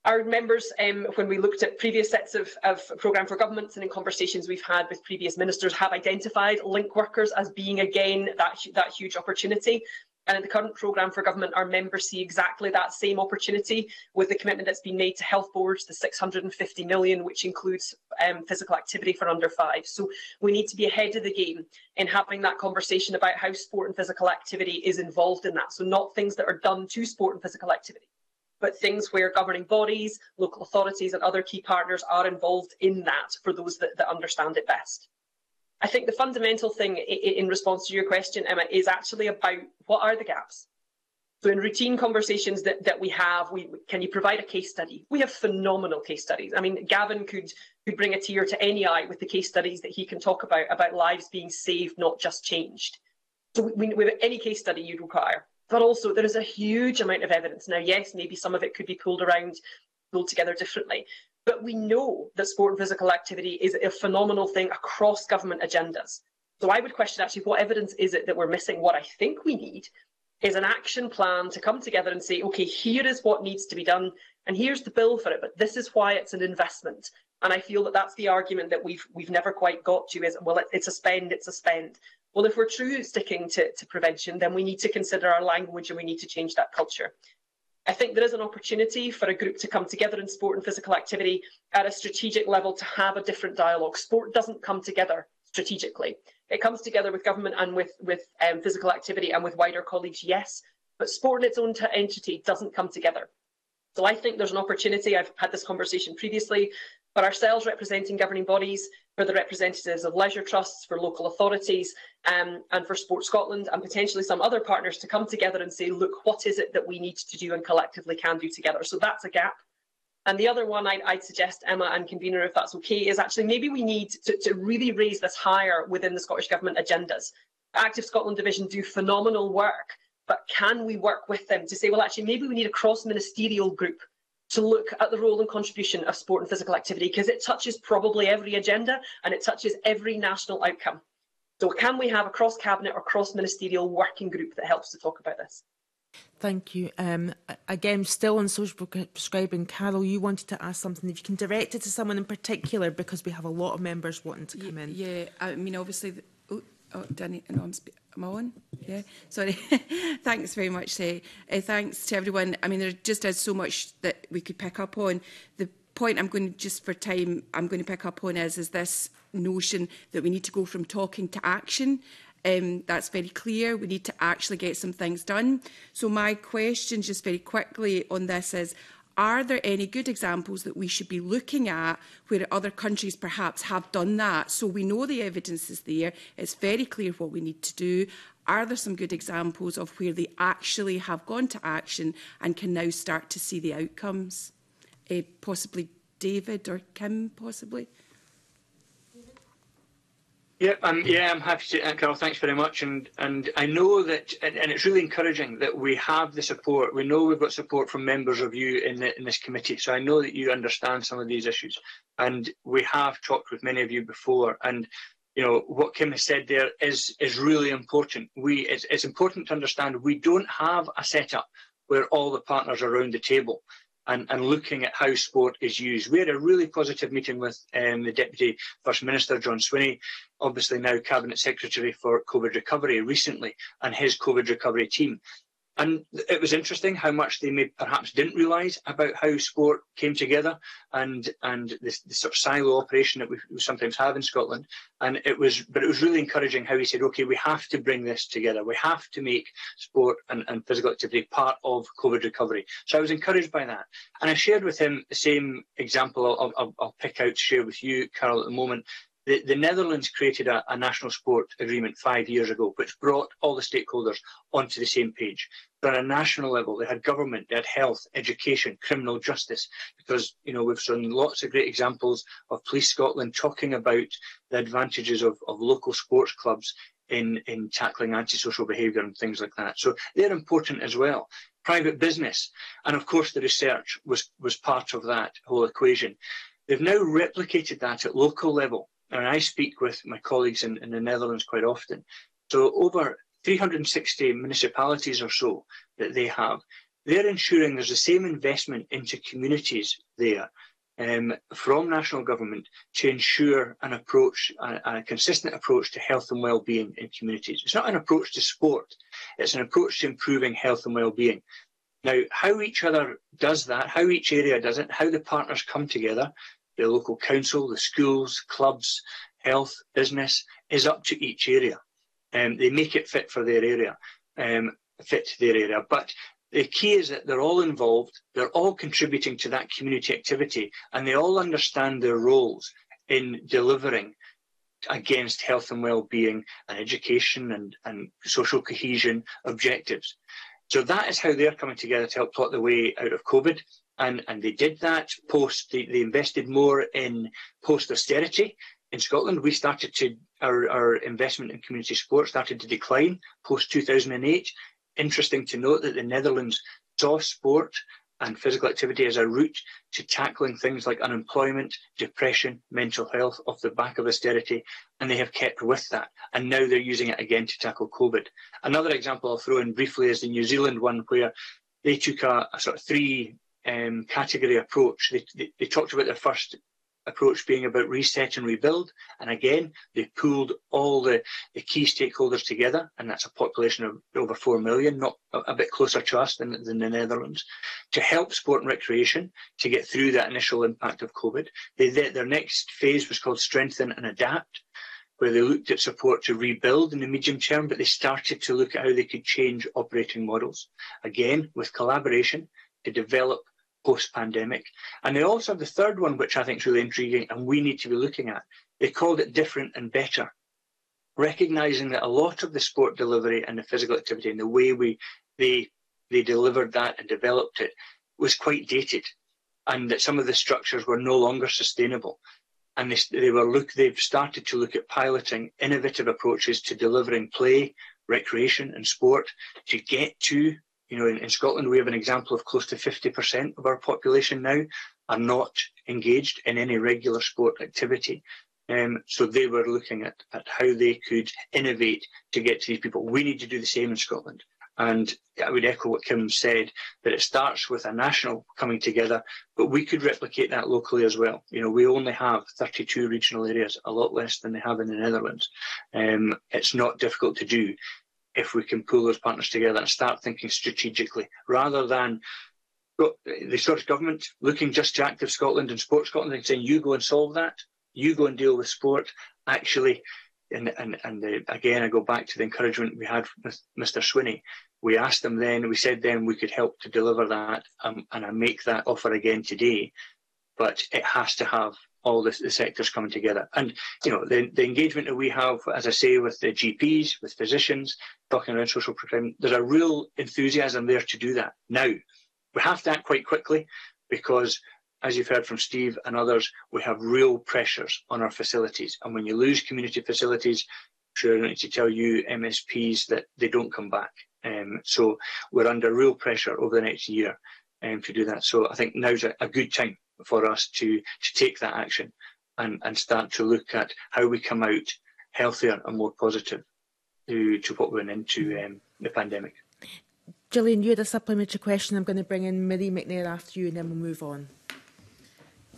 Our members, um, when we looked at previous sets of, of programme for governments and in conversations we've had with previous ministers, have identified link workers as being again that, that huge opportunity. And in the current programme for government, our members see exactly that same opportunity with the commitment that's been made to health boards, the 650 million, which includes um, physical activity for under five. So we need to be ahead of the game in having that conversation about how sport and physical activity is involved in that. So not things that are done to sport and physical activity, but things where governing bodies, local authorities and other key partners are involved in that for those that, that understand it best. I think the fundamental thing in response to your question, Emma, is actually about what are the gaps? So in routine conversations that, that we have, we can you provide a case study? We have phenomenal case studies. I mean, Gavin could could bring a tear to any eye with the case studies that he can talk about about lives being saved, not just changed. So we, we have any case study you'd require. But also there is a huge amount of evidence. Now, yes, maybe some of it could be pulled around, pulled together differently. But we know that sport and physical activity is a phenomenal thing across government agendas. So I would question actually what evidence is it that we're missing? What I think we need is an action plan to come together and say, okay, here is what needs to be done, and here's the bill for it, but this is why it's an investment. And I feel that that's the argument that we've we've never quite got to is, well, it, it's a spend, it's a spend. Well, if we're true sticking to, to prevention, then we need to consider our language and we need to change that culture. I think there is an opportunity for a group to come together in sport and physical activity at a strategic level to have a different dialogue. Sport doesn't come together strategically. It comes together with government and with, with um, physical activity and with wider colleagues, yes, but sport in its own entity doesn't come together. So I think there's an opportunity, I've had this conversation previously, for ourselves representing governing bodies for the representatives of leisure trusts, for local authorities, um, and for Sport Scotland, and potentially some other partners to come together and say, look, what is it that we need to do and collectively can do together? So that's a gap. And the other one I'd, I'd suggest, Emma and convener, if that's okay, is actually maybe we need to, to really raise this higher within the Scottish Government agendas. Active Scotland Division do phenomenal work, but can we work with them to say, well, actually, maybe we need a cross-ministerial group to look at the role and contribution of sport and physical activity because it touches probably every agenda and it touches every national outcome. So can we have a cross-cabinet or cross-ministerial working group that helps to talk about this? Thank you. Um, again, still on social prescribing, Carol, you wanted to ask something. If you can direct it to someone in particular, because we have a lot of members wanting to come in. Yeah, I mean, obviously, the, Oh, Danny and on. Am I on? Yes. Yeah. Sorry. thanks very much. Uh, uh, thanks to everyone. I mean, there just is so much that we could pick up on. The point I'm going to, just for time, I'm going to pick up on is, is this notion that we need to go from talking to action. Um, that's very clear. We need to actually get some things done. So my question, just very quickly on this, is Are there any good examples that we should be looking at where other countries perhaps have done that? So we know the evidence is there. It's very clear what we need to do. Are there some good examples of where they actually have gone to action and can now start to see the outcomes? Uh, possibly David or Kim, possibly? Yeah, um, yeah, I'm happy to, uh, Carol. Thanks very much, and and I know that, and, and, it's really encouraging that we have the support. We know we've got support from members of you in the, in this committee, so I know that you understand some of these issues, and we have talked with many of you before, and you know what Kim has said there is is really important. We it's, it's important to understand we don't have a setup where all the partners are around the table and, and looking at how sport is used. We had a really positive meeting with um, the Deputy First Minister, John Swinney, obviously now Cabinet Secretary for COVID recovery recently, and his COVID recovery team. And it was interesting how much they may perhaps didn't realise about how sport came together and and this, this sort of silo operation that we, sometimes have in Scotland. And it was, but it was really encouraging how he said, okay, we have to bring this together. We have to make sport and, and physical activity part of COVID recovery. So I was encouraged by that. And I shared with him the same example I'll, I'll, I'll pick out to share with you, Carol, at the moment, the, the Netherlands created a, a, national sport agreement five years ago, which brought all the stakeholders onto the same page. But on a national level, they had government, they had health, education, criminal justice, because you know we've seen lots of great examples of Police Scotland talking about the advantages of, of local sports clubs in, in tackling antisocial behaviour and things like that. So they're important as well. Private business, and of course the research was, was part of that whole equation. They've now replicated that at local level and I speak with my colleagues in, in the Netherlands quite often. So over 360 municipalities or so that they have, they're ensuring there's the same investment into communities there um, from national government to ensure an approach, a, a, consistent approach to health and well-being in communities. It's not an approach to sport, it's an approach to improving health and well-being. Now, how each other does that, how each area does it, how the partners come together, the local council, the schools, clubs, health, business is up to each area. Um, they make it fit for their area, um, fit to their area. But the key is that they're all involved, they're all contributing to that community activity, and they all understand their roles in delivering against health and well-being and education and, and social cohesion objectives. So that is how they're coming together to help plot the way out of COVID and and they did that post. They, they invested more in post austerity. In Scotland, we started to our, our investment in community sport started to decline post 2008. Interesting to note that the Netherlands saw sport and physical activity as a route to tackling things like unemployment, depression, mental health off the back of austerity, and they have kept with that. And now they're using it again to tackle COVID. Another example I'll throw in briefly is the New Zealand one, where they took a, a sort of three um, category approach. They, they, they, talked about their first approach being about reset and rebuild. And again, they pulled all the, the key stakeholders together, and that's a population of over 4 million, not a, a bit closer to us than, than the Netherlands, to help sport and recreation to get through that initial impact of COVID. They, they, their next phase was called strengthen and adapt where they looked at support to rebuild in the medium term, but they started to look at how they could change operating models. Again, with collaboration to develop post-pandemic. And they also have the third one, which I think is really intriguing and we need to be looking at. They called it different and better, recognizing that a lot of the sport delivery and the physical activity and the way we they they delivered that and developed it was quite dated, and that some of the structures were no longer sustainable. And they, they were look they've started to look at piloting innovative approaches to delivering play, recreation, and sport to get to you know, in, in Scotland, we have an example of close to 50% of our population now are not engaged in any regular sport activity. Um, so they were looking at, at how they could innovate to get to these people. We need to do the same in Scotland. And I would echo what Kim said, that it starts with a national coming together, but we could replicate that locally as well. You know, we only have 32 regional areas, a lot less than they have in the Netherlands. Um, it's not difficult to do if we can pull those partners together and start thinking strategically rather than the Scottish Government looking just to Active Scotland and Sport Scotland and saying, you go and solve that, you go and deal with sport. Actually, and, and, and the, again, I go back to the encouragement we had with Mr. Swinney. We asked them then, we said then we could help to deliver that, um, and I make that offer again today. But it has to have all the, the, sectors coming together. And you know, the, the engagement that we have, as I say, with the GPs, with physicians, talking around social procurement, there's a real enthusiasm there to do that. Now, we have to act quite quickly because, as you've heard from Steve and others, we have real pressures on our facilities. And when you lose community facilities, I'm sure I don't need to tell you MSPs that they don't come back. Um, so we're under real pressure over the next year um, to do that. So I think now's a, a good time for us to, to take that action and, and start to look at how we come out healthier and more positive to, to what we went into mm. um, the pandemic. Gillian, you had a supplementary question. I'm going to bring in Millie McNair after you and then we'll move on.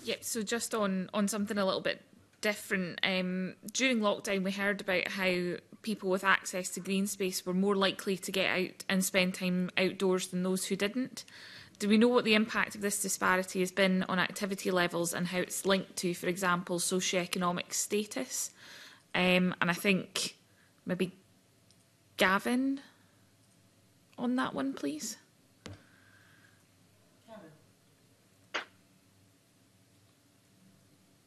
Yep, so just on, on something a little bit different. Um, during lockdown, we heard about how people with access to green space were more likely to get out and spend time outdoors than those who didn't. Do we know what the impact of this disparity has been on activity levels and how it's linked to, for example, socioeconomic status? Um, and I think maybe Gavin on that one, please.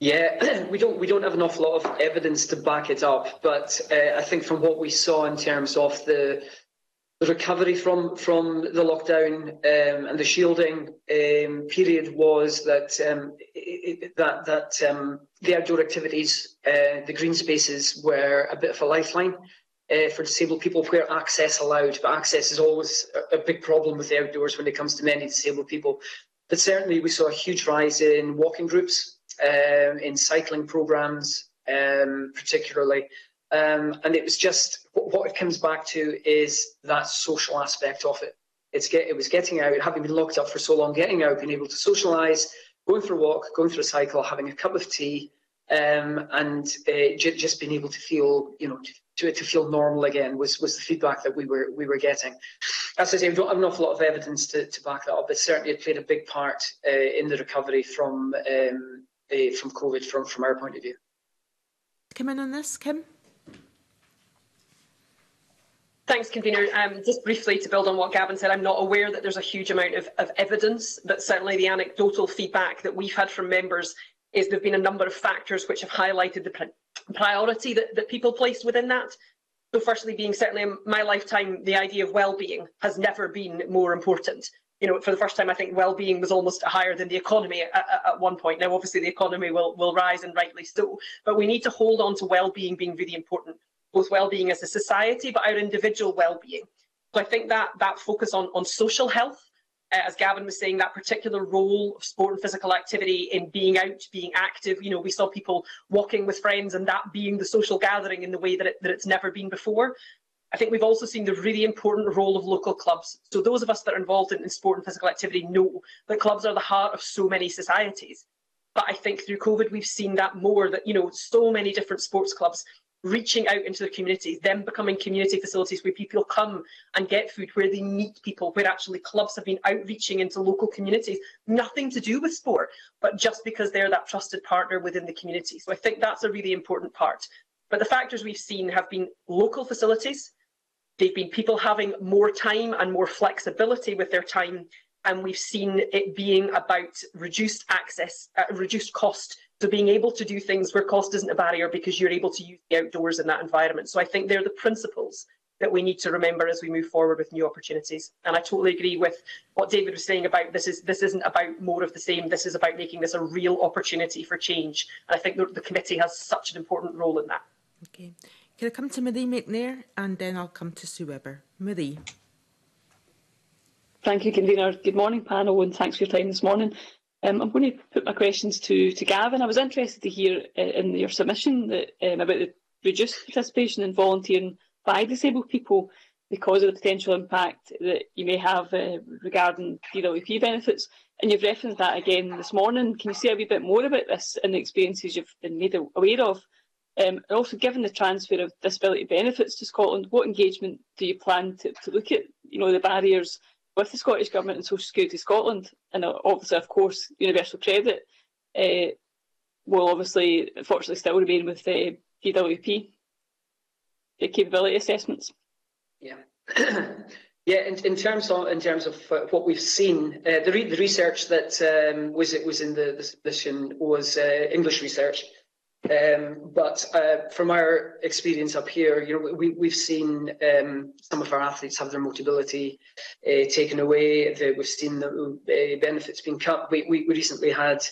Yeah, we don't we don't have an awful lot of evidence to back it up, but uh, I think from what we saw in terms of the the recovery from from the lockdown um, and the shielding um, period was that um, it, that that um, the outdoor activities, uh, the green spaces, were a bit of a lifeline uh, for disabled people where access allowed. But access is always a, big problem with the outdoors when it comes to many disabled people. But certainly, we saw a huge rise in walking groups, um, in cycling programs, um, particularly. Um, and it was just what it comes back to is that social aspect of it. It's get, it was getting out, having been locked up for so long, getting out, being able to socialise, going for a walk, going for a cycle, having a cup of tea, um, and uh, j- just being able to feel, you know, to, to feel normal again was was the feedback that we were we were getting. As I say, we don't have an awful lot of evidence to, to back that up, but certainly it played a big part uh, in the recovery from um, uh, from COVID from from our point of view. Come in on this, Kim. Thanks, convener. Um, just briefly to build on what Gavin said, I'm not aware that there's a huge amount of, of evidence, but certainly the anecdotal feedback that we've had from members is there have been a number of factors which have highlighted the priority that, that people placed within that. So firstly being certainly in my lifetime, the idea of well-being has never been more important. You know, for the first time, I think well-being was almost higher than the economy at, at, at one point. Now, obviously, the economy will, will rise and rightly so, but we need to hold on to well-being being really important both well-being as a society, but our individual well-being. So I think that that focus on, on social health, uh, as Gavin was saying, that particular role of sport and physical activity in being out, being active. You know, we saw people walking with friends and that being the social gathering in the way that, it, that it's never been before. I think we've also seen the really important role of local clubs. So those of us that are involved in, in sport and physical activity know that clubs are the heart of so many societies. But I think through COVID, we've seen that more that, you know, so many different sports clubs reaching out into the communities, them becoming community facilities where people come and get food, where they meet people, where actually clubs have been outreaching into local communities, nothing to do with sport, but just because they're that trusted partner within the community. So I think that's a really important part. But the factors we've seen have been local facilities, they've been people having more time and more flexibility with their time, and we've seen it being about reduced access, uh, reduced cost so being able to do things where cost isn't a barrier because you're able to use the outdoors in that environment. So I think they're the principles that we need to remember as we move forward with new opportunities. And I totally agree with what David was saying about this is this isn't about more of the same. This is about making this a real opportunity for change. And I think the, the committee has such an important role in that. Okay. Can I come to Marie McNair and then I'll come to Sue Webber. Marie. Thank you, Convener. Good morning, panel, and thanks for your time this morning. Um, I'm going to put my questions to, to Gavin. I was interested to hear uh, in your submission that, um, about the reduced participation in volunteering by disabled people because of the potential impact that you may have uh, regarding DWP benefits. And you've referenced that again this morning. Can you say a wee bit more about this and the experiences you've been made aware of? Um, and also, given the transfer of disability benefits to Scotland, what engagement do you plan to, to look at? You know, the barriers with the Scottish Government and Social Security Scotland, and obviously, of course, Universal Credit uh, will obviously, unfortunately, still remain with the DWP the capability assessments. Yeah. Yeah, in, in, terms of in terms of uh, what we've seen, uh, the, re the research that um, was it was in the, the submission was uh, English research, um, but uh, from our experience up here, you know, we, we've seen um, some of our athletes have their mobility uh, taken away. The, we've seen the uh, benefits being cut. We, we, we recently had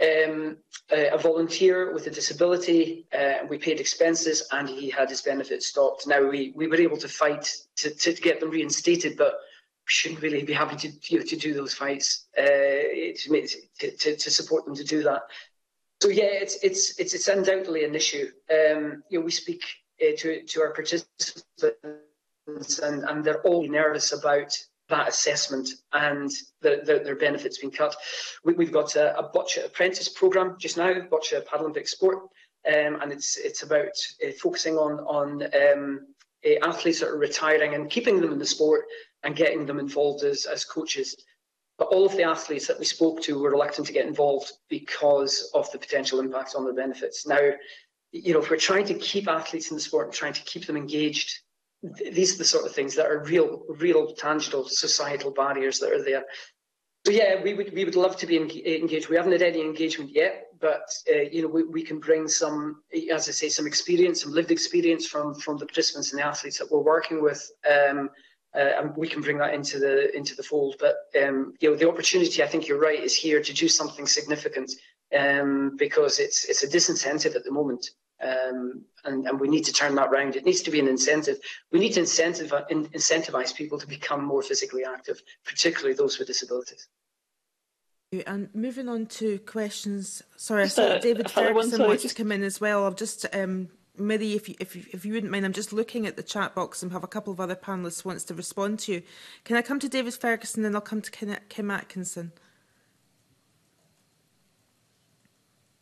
um, a, a, volunteer with a disability. Uh, we paid expenses, and he had his benefits stopped. Now we, we were able to fight to, to get them reinstated, but we shouldn't really be having to you know, to do those fights uh, to, to, to support them to do that. So yeah, it's it's it's it's undoubtedly an issue. Um, you know, we speak uh, to to our participants, and, and they're all nervous about that assessment and the, the, their benefits being cut. We, have got a, a boccia apprentice program just now, boccia Paralympic sport, um, and it's it's about uh, focusing on on um, uh, athletes that are retiring and keeping them in the sport and getting them involved as as coaches. But all of the athletes that we spoke to were reluctant to get involved because of the potential impact on their benefits. Now, you know, if we're trying to keep athletes in the sport and trying to keep them engaged, th these are the sort of things that are real, real, tangible societal barriers that are there. So yeah, we would we would love to be engaged. We haven't had any engagement yet, but uh, you know we, we can bring some, as I say, some experience, some lived experience from from the participants and the athletes that we're working with, um, and we can bring that into the into the fold. But um, you know the opportunity, I think you're right, is here to do something significant um, because it's it's a disincentive at the moment. Um, and, and we need to turn that round. It needs to be an incentive. We need to incentive, in, incentivize people to become more physically active, particularly those with disabilities. And moving on to questions. Sorry, I saw David Ferguson wants to come in as well. I've just um, Miri, if you, if, you, if you wouldn't mind, I'm just looking at the chat box and have a couple of other panellists wants to respond to you. Can I come to David Ferguson and I'll come to Kim Atkinson?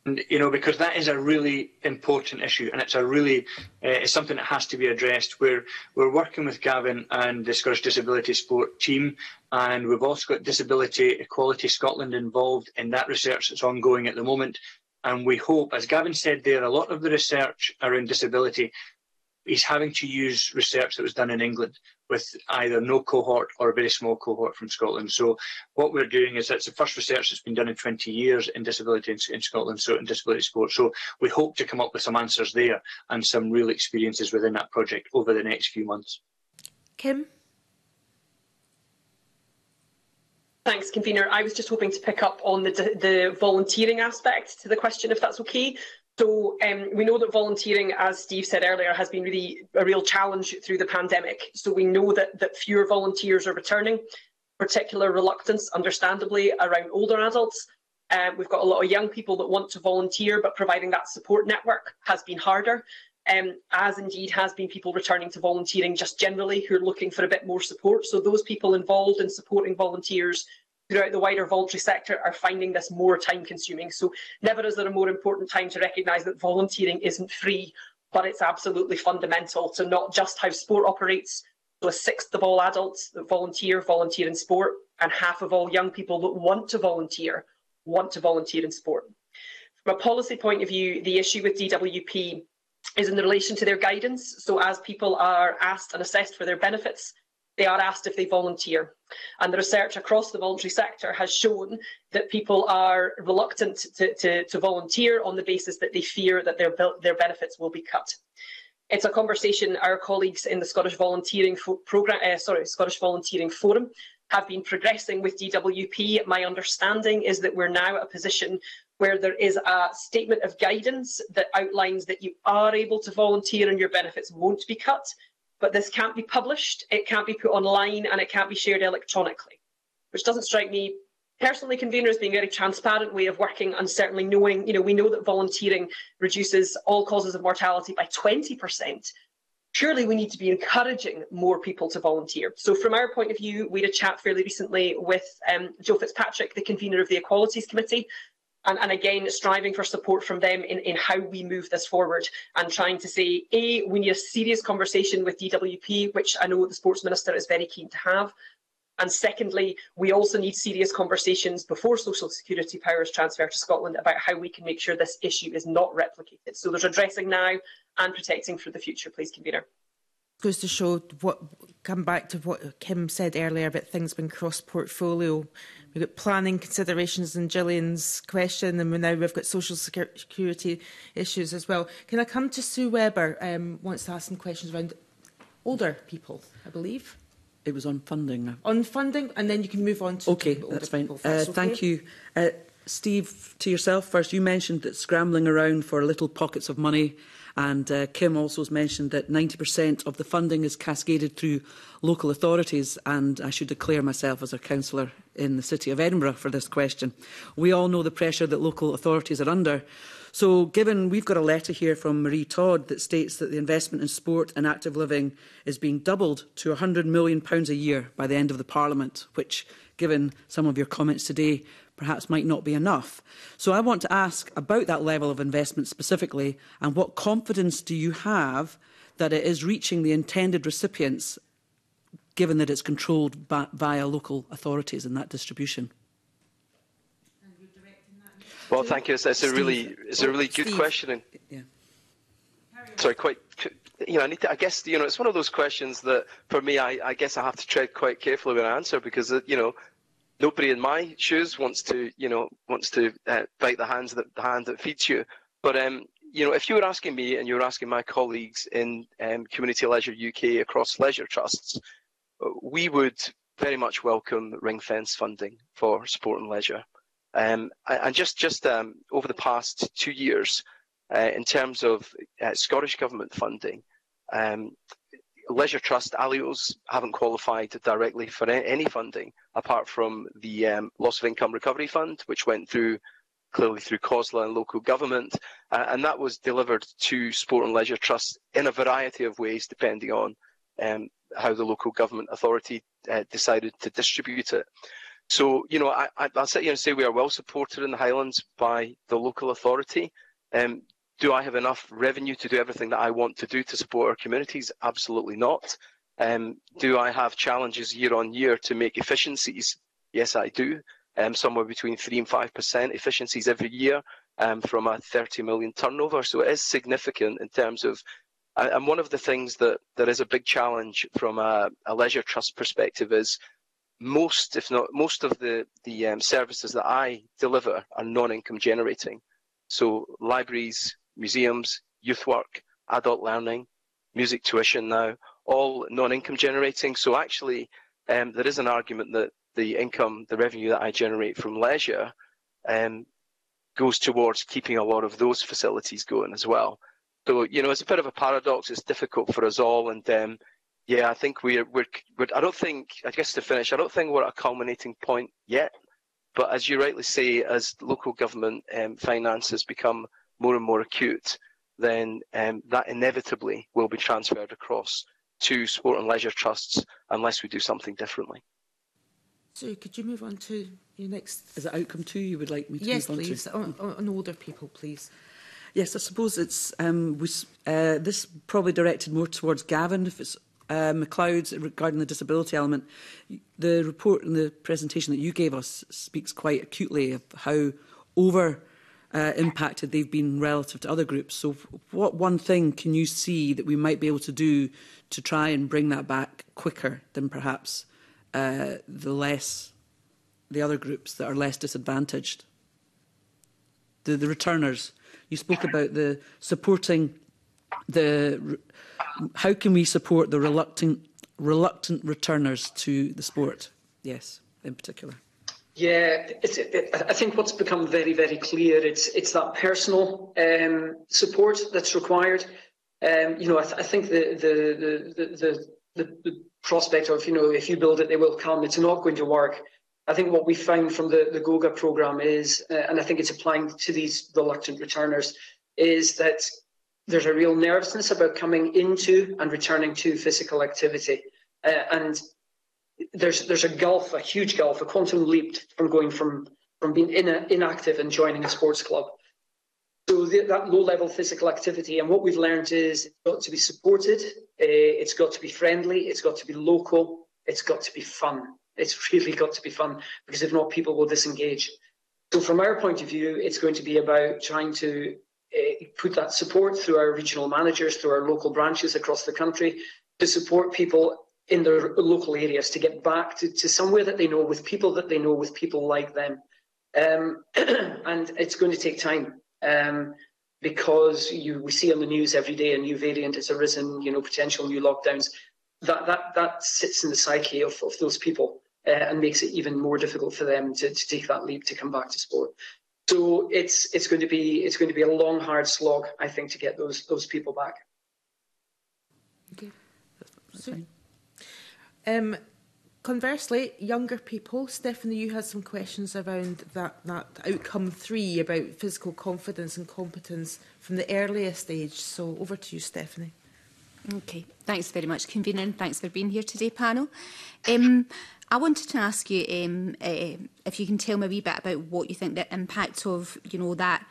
you know, because that is a really important issue, and it's a really uh, it's something that has to be addressed. We're we're working with Gavin and the Scottish Disability Sport team, and we've also got Disability Equality Scotland involved in that research that's ongoing at the moment. And we hope, as Gavin said there, a lot of the research around disability is having to use research that was done in England with either no cohort or a very small cohort from Scotland. So what we're doing is it's the first research that's been done in 20 years in disability in, in Scotland, so in disability sport. So we hope to come up with some answers there and some real experiences within that project over the next few months. Kim? Thanks, convener. I was just hoping to pick up on the, the volunteering aspect to the question, if that's okay. So um, we know that volunteering, as Steve said earlier, has been really a real challenge through the pandemic. So we know that, that fewer volunteers are returning, particular reluctance, understandably, around older adults. Uh, we've got a lot of young people that want to volunteer, but providing that support network has been harder, um, as indeed has been people returning to volunteering just generally who are looking for a bit more support. So those people involved in supporting volunteers throughout the wider voluntary sector are finding this more time consuming. So never is there a more important time to recognise that volunteering isn't free, but it's absolutely fundamental to not just how sport operates. So a sixth of all adults that volunteer, volunteer in sport, and half of all young people that want to volunteer, want to volunteer in sport. From a policy point of view, the issue with DWP is in relation to their guidance. So as people are asked and assessed for their benefits, they are asked if they volunteer. And the research across the voluntary sector has shown that people are reluctant to, to, to volunteer on the basis that they fear that their, their benefits will be cut. It's a conversation our colleagues in the Scottish Volunteering Programme, uh, sorry, Scottish Volunteering Forum have been progressing with DWP. My understanding is that we're now at a position where there is a statement of guidance that outlines that you are able to volunteer and your benefits won't be cut, but this can't be published, it can't be put online, and it can't be shared electronically, which doesn't strike me personally convener as being a very transparent way of working and certainly knowing, you know, we know that volunteering reduces all causes of mortality by 20%. Surely we need to be encouraging more people to volunteer. So from our point of view, we had a chat fairly recently with um, Joe FitzPatrick, the convener of the Equalities Committee, and, and again, striving for support from them in, in how we move this forward and trying to say, A, we need a serious conversation with DWP, which I know the Sports Minister is very keen to have. And secondly, we also need serious conversations before social security powers transfer to Scotland about how we can make sure this issue is not replicated. So there's addressing now and protecting for the future, please, convener goes to show what come back to what Kim said earlier about things being cross-portfolio. We've got planning considerations in Gillian's question, and we now we've got social security issues as well. Can I come to Sue Webber? Um, wants to ask some questions around older people, I believe. It was on funding. On funding, and then you can move on to okay, that's fine. People, that's uh, okay. Thank you. Uh, Steve, to yourself first, you mentioned that scrambling around for little pockets of money And uh, Kim also has mentioned that 90% of the funding is cascaded through local authorities, and I should declare myself as a councillor in the City of Edinburgh for this question. We all know the pressure that local authorities are under. So given we've got a letter here from Marie Todd that states that the investment in sport and active living is being doubled to £100 million a year by the end of the Parliament, which, given some of your comments today, perhaps might not be enough. So I want to ask about that level of investment specifically and what confidence do you have that it is reaching the intended recipients given that it's controlled by, via local authorities in that distribution? Well, thank you. It's, it's a really, it's a really good Steve. question. And, yeah. Sorry, quite. You know, I need to. I guess you know, it's one of those questions that, for me, I, I guess I have to tread quite carefully when I answer because you know, nobody in my shoes wants to, you know, wants to uh, bite the hands that the hand that feeds you. But um, you know, if you were asking me and you were asking my colleagues in um, Community Leisure UK across leisure trusts, we would very much welcome ring fence funding for sport and leisure. Um, and just just um, over the past two years, uh, in terms of uh, Scottish Government funding, um, Leisure Trust Alios haven't qualified directly for any funding apart from the um, Loss of Income Recovery Fund, which went through clearly through COSLA and local government, uh, and that was delivered to sport and leisure trusts in a variety of ways, depending on um, how the local government authority uh, decided to distribute it. So, you know, I, I, I'll sit here and say we are well supported in the Highlands by the local authority. Um, do I have enough revenue to do everything that I want to do to support our communities? Absolutely not. Um, do I have challenges year on year to make efficiencies? Yes, I do. Um, somewhere between three and five percent efficiencies every year um, from a 30 million turnover. So it is significant in terms of. And one of the things that there is a big challenge from a, a leisure trust perspective is most, if not most, of the the um, services that I deliver are non-income generating. So libraries, museums, youth work, adult learning, music tuition now, all non-income generating. So actually, um, there is an argument that the income, the revenue that I generate from leisure, um, goes towards keeping a lot of those facilities going as well. So you know, it's a bit of a paradox. It's difficult for us all, and um, yeah, I think we're, we're we're. I don't think. I guess to finish, I don't think we're at a culminating point yet. But as you rightly say, as local government um, finances become more and more acute, then um, that inevitably will be transferred across to sport and leisure trusts unless we do something differently. So could you move on to your next? Is it outcome two you would like me to yes, move on to? On, on, on older people, please. Yes, I suppose it's um, we, uh, this probably directed more towards Gavin if it's uh, McLeod regarding the disability element. The report and the presentation that you gave us speaks quite acutely of how over uh, impacted they've been relative to other groups. So what one thing can you see that we might be able to do to try and bring that back quicker than perhaps uh, the less the other groups that are less disadvantaged? The, the returners. You spoke about the supporting the how can we support the reluctant reluctant returners to the sport? Yes, in particular. Yeah, it, I think what's become very, very clear it's it's that personal um, support that's required. Um, you know, I, th I think the the, the the the the prospect of you know if you build it, they will come. It's not going to work. I think what we found from the the Goga program is, uh, and I think it's applying to these reluctant returners, is that there's a real nervousness about coming into and returning to physical activity. Uh, and there's there's a gulf, a huge gulf, a quantum leap from going from from being in a, inactive and joining a sports club. So the, that low level physical activity, and what we've learned is it's got to be supported, uh, it's got to be friendly, it's got to be local, it's got to be fun. It's really got to be fun because if not, people will disengage. So from our point of view, it's going to be about trying to uh, put that support through our regional managers, through our local branches across the country, to support people in their local areas to get back to, to somewhere that they know, with people that they know, with people like them. Um, and it's going to take time um, because you we see on the news every day a new variant has arisen, you know, potential new lockdowns. That that that sits in the psyche of, of those people uh, and makes it even more difficult for them to, to take that leap to come back to sport. So it's it's going to be it's going to be a long, hard slog, I think, to get those those people back. Okay. So, Um, conversely, younger people, Stephanie, you had some questions around that, that outcome three about physical confidence and competence from the earliest age. So over to you, Stephanie. Okay, thanks very much, convener, and thanks for being here today, panel. Um, I wanted to ask you um, uh, if you can tell me a wee bit about what you think the impact of, you know, that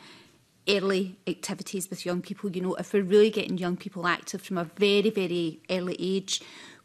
early activities with young people. You know, if we're really getting young people active from a very, very early age,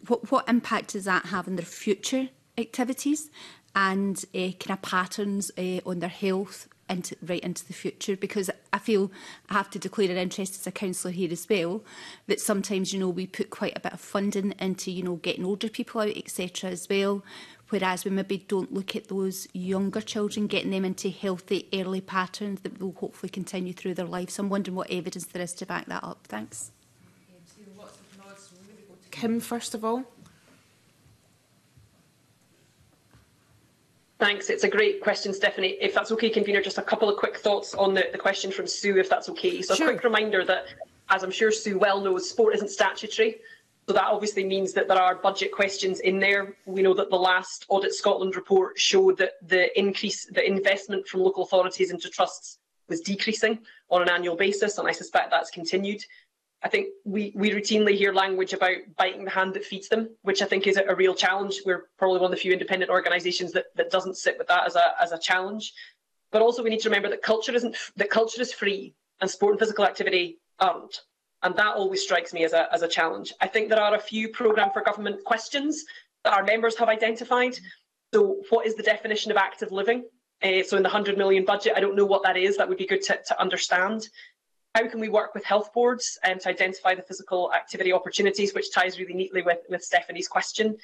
what, what impact does that have on their future activities and eh, uh, kind of patterns uh, on their health into, right into the future? Because I feel I have to declare an interest as a counsellor here as well, that sometimes, you know, we put quite a bit of funding into, you know, getting older people out, etc. as well. Whereas we maybe don't look at those younger children, getting them into healthy early patterns that will hopefully continue through their life. So I'm wondering what evidence there is to back that up. Thanks. Kim, first of all. Thanks. It's a great question, Stephanie. If that's okay, convener, just a couple of quick thoughts on the, the question from Sue, if that's okay. So sure. a quick reminder that, as I'm sure Sue well knows, sport isn't statutory. So that obviously means that there are budget questions in there. We know that the last Audit Scotland report showed that the increase, the investment from local authorities into trusts was decreasing on an annual basis, and I suspect that's continued. I think we, we routinely hear language about biting the hand that feeds them, which I think is a, real challenge. We're probably one of the few independent organisations that, that doesn't sit with that as a, as a challenge. But also we need to remember that culture isn't that culture is free and sport and physical activity aren't. And that always strikes me as a, as a challenge. I think there are a few programme for government questions that our members have identified. So what is the definition of active living? Uh, so in the 100 million budget, I don't know what that is. That would be good to, to understand. How can we work with health boards um, to identify the physical activity opportunities, which ties really neatly with, with Stephanie's question.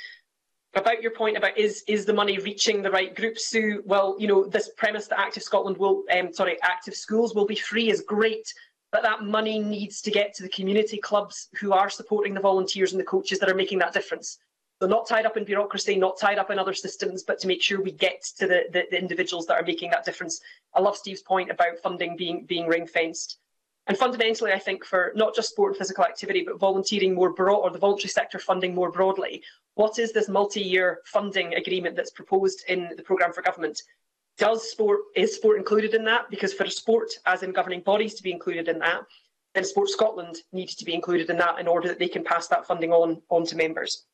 About your point about is is the money reaching the right groups, Sue? Well, you know, this premise that Active Scotland will, um, sorry, Active Schools will be free is great, but that money needs to get to the community clubs who are supporting the volunteers and the coaches that are making that difference. They're not tied up in bureaucracy, not tied up in other systems, but to make sure we get to the, the, the individuals that are making that difference. I love Steve's point about funding being being ring fenced. And fundamentally, I think for not just sport and physical activity, but volunteering more broad, or the voluntary sector funding more broadly, what is this multi-year funding agreement that's proposed in the programme for government? Does sport is sport included in that? Because for sport, as in governing bodies, to be included in that, then Sport Scotland needs to be included in that in order that they can pass that funding on on to members.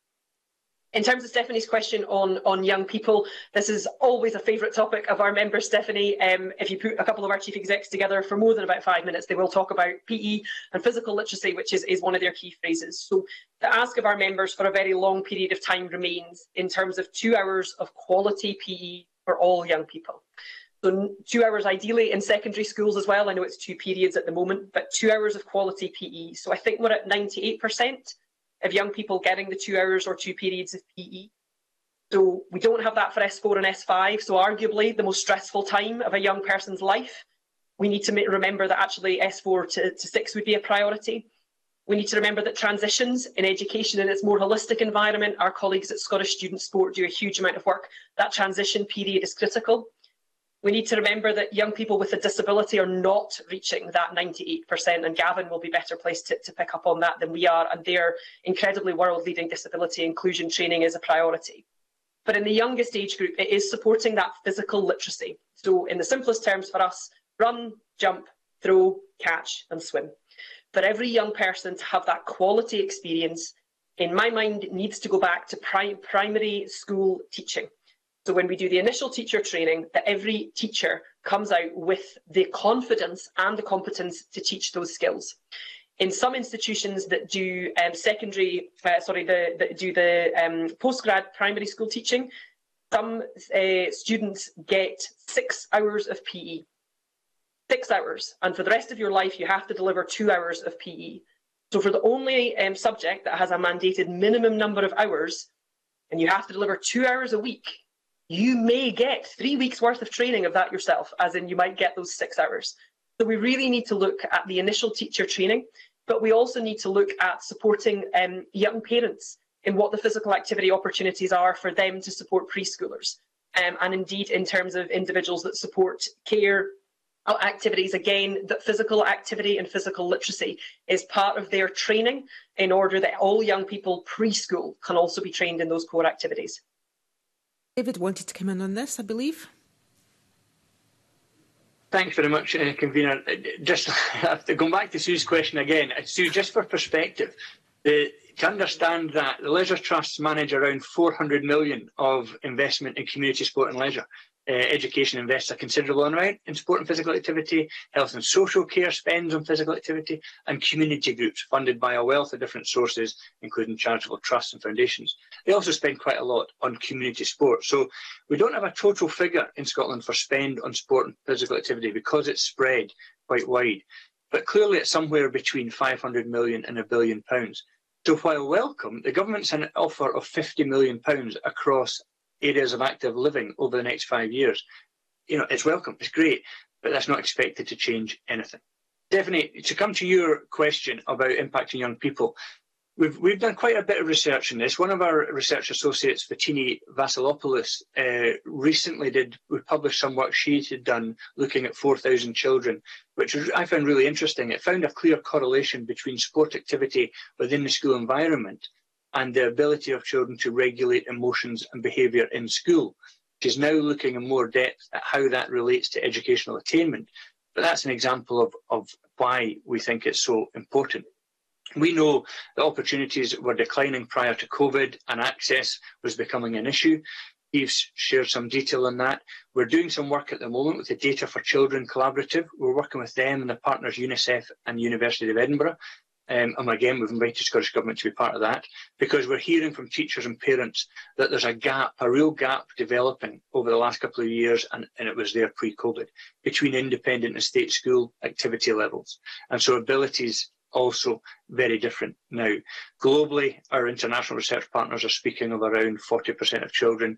In terms of Stephanie's question on, on young people, this is always a favourite topic of our members, Stephanie. Um, if you put a couple of our chief execs together for more than about five minutes, they will talk about PE and physical literacy, which is, is one of their key phrases. So the ask of our members for a very long period of time remains in terms of two hours of quality PE for all young people. So two hours ideally in secondary schools as well. I know it's two periods at the moment, but two hours of quality PE. So I think we're at 98% of young people getting the two hours or two periods of PE. So we don't have that for S4 and S5. So arguably the most stressful time of a young person's life. We need to remember that actually S4 to, to 6 would be a priority. We need to remember that transitions in education in its more holistic environment, our colleagues at Scottish Student Sport do a huge amount of work. That transition period is critical. We need to remember that young people with a disability are not reaching that 98%, and Gavin will be better placed to, to pick up on that than we are, and their incredibly world-leading disability inclusion training is a priority. But in the youngest age group, it is supporting that physical literacy. So in the simplest terms for us, run, jump, throw, catch and swim. For every young person to have that quality experience, in my mind, needs to go back to pri primary school teaching. So when we do the initial teacher training, that every teacher comes out with the confidence and the competence to teach those skills. In some institutions that do um, secondary, uh, sorry, the, that do the um, postgrad primary school teaching, some uh, students get six hours of PE. Six hours. And for the rest of your life, you have to deliver two hours of PE. So for the only um, subject that has a mandated minimum number of hours, and you have to deliver two hours a week, you may get three weeks worth of training of that yourself, as in you might get those six hours. So we really need to look at the initial teacher training, but we also need to look at supporting um, young parents in what the physical activity opportunities are for them to support preschoolers. Um, and indeed, in terms of individuals that support care activities, again, that physical activity and physical literacy is part of their training in order that all young people preschool can also be trained in those core activities. David wanted to come in on this, I believe. Thanks very much, uh, convener. Uh, just going back to Sue's question again, uh, Sue, just for perspective, the, to understand that the leisure trusts manage around 400 million of investment in community sport and leisure uh, education invests a considerable amount in sport and physical activity, health and social care spends on physical activity, and community groups funded by a wealth of different sources, including charitable trusts and foundations. They also spend quite a lot on community sport. So we don't have a total figure in Scotland for spend on sport and physical activity because it's spread quite wide. But clearly it's somewhere between 500 million and a billion pounds. So while welcome, the government's an offer of 50 million pounds across areas of active living over the next five years, you know, it's welcome, it's great, but that's not expected to change anything. Definitely, to come to your question about impacting young people, we've we've done quite a bit of research in this. One of our research associates, Fotini Vasilopoulos, uh, recently did we published some work she had done looking at 4,000 children, which I found really interesting. It found a clear correlation between sport activity within the school environment and the ability of children to regulate emotions and behaviour in school. She's now looking in more depth at how that relates to educational attainment. But that's an example of, of why we think it's so important. We know the opportunities were declining prior to COVID and access was becoming an issue. Steve's shared some detail on that. We're doing some work at the moment with the Data for Children Collaborative. We're working with them and the partners UNICEF and University of Edinburgh um, and again, we've invited the Scottish Government to be part of that because we're hearing from teachers and parents that there's a gap, a real gap developing over the last couple of years, and, and it was there pre-COVID, between independent and state school activity levels. And so abilities also very different now. Globally, our international research partners are speaking of around 40% of children,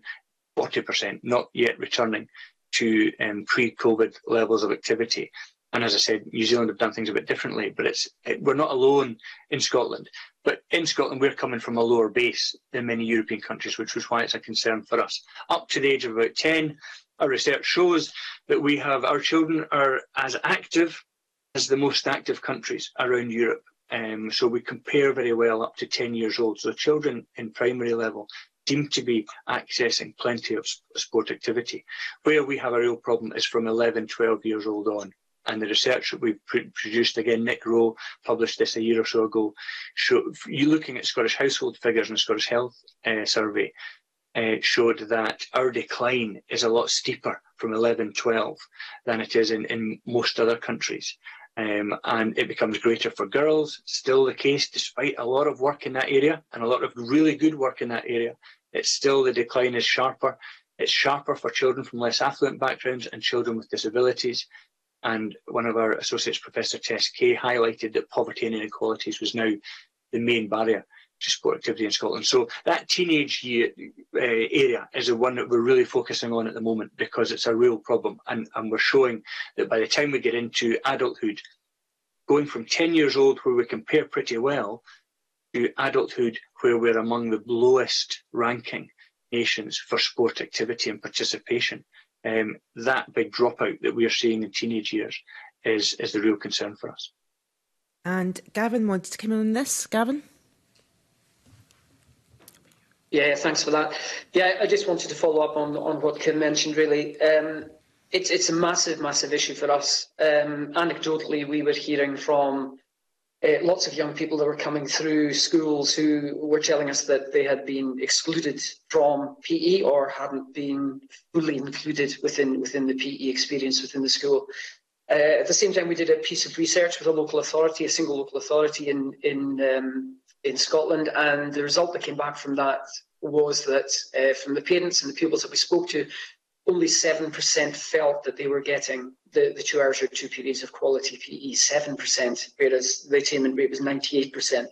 40% not yet returning to um, pre-COVID levels of activity. And as I said, New Zealand have done things a bit differently, but it's it, we're not alone in Scotland. But in Scotland, we're coming from a lower base than many European countries, which was why it's a concern for us. Up to the age of about 10, our research shows that we have our children are as active as the most active countries around Europe. Um, so we compare very well up to 10 years old. So children in primary level seem to be accessing plenty of sport activity. Where we have a real problem is from 11, 12 years old on and the research that we've produced again, Nick Rowe published this a year or so ago. Show, you looking at Scottish household figures and Scottish Health uh, survey uh, showed that our decline is a lot steeper from 11, 12 than it is in, in most other countries. Um, and it becomes greater for girls. Still the case, despite a lot of work in that area and a lot of really good work in that area, it's still the decline is sharper. It's sharper for children from less affluent backgrounds and children with disabilities. And one of our associates, Professor Tess Kay, highlighted that poverty and inequalities was now the main barrier to sport activity in Scotland. So that teenage year, uh, area is the one that we're really focusing on at the moment because it's a real problem. And, and we're showing that by the time we get into adulthood, going from 10 years old where we compare pretty well to adulthood where we're among the lowest ranking nations for sport activity and participation um, that big dropout that we are seeing in teenage years is, is the real concern for us. And Gavin wanted to come in on this. Gavin? Yeah, thanks for that. Yeah, I just wanted to follow up on, on what Kim mentioned, really. Um, it's, it's a massive, massive issue for us. Um, anecdotally, we were hearing from uh, lots of young people that were coming through schools who were telling us that they had been excluded from PE or hadn't been fully included within within the PE experience within the school. Uh, at the same time, we did a piece of research with a local authority, a single local authority in in um, in Scotland, and the result that came back from that was that uh, from the parents and the pupils that we spoke to, only 7% felt that they were getting the, the two hours or two periods of quality PE, 7%, whereas the attainment rate was 98%.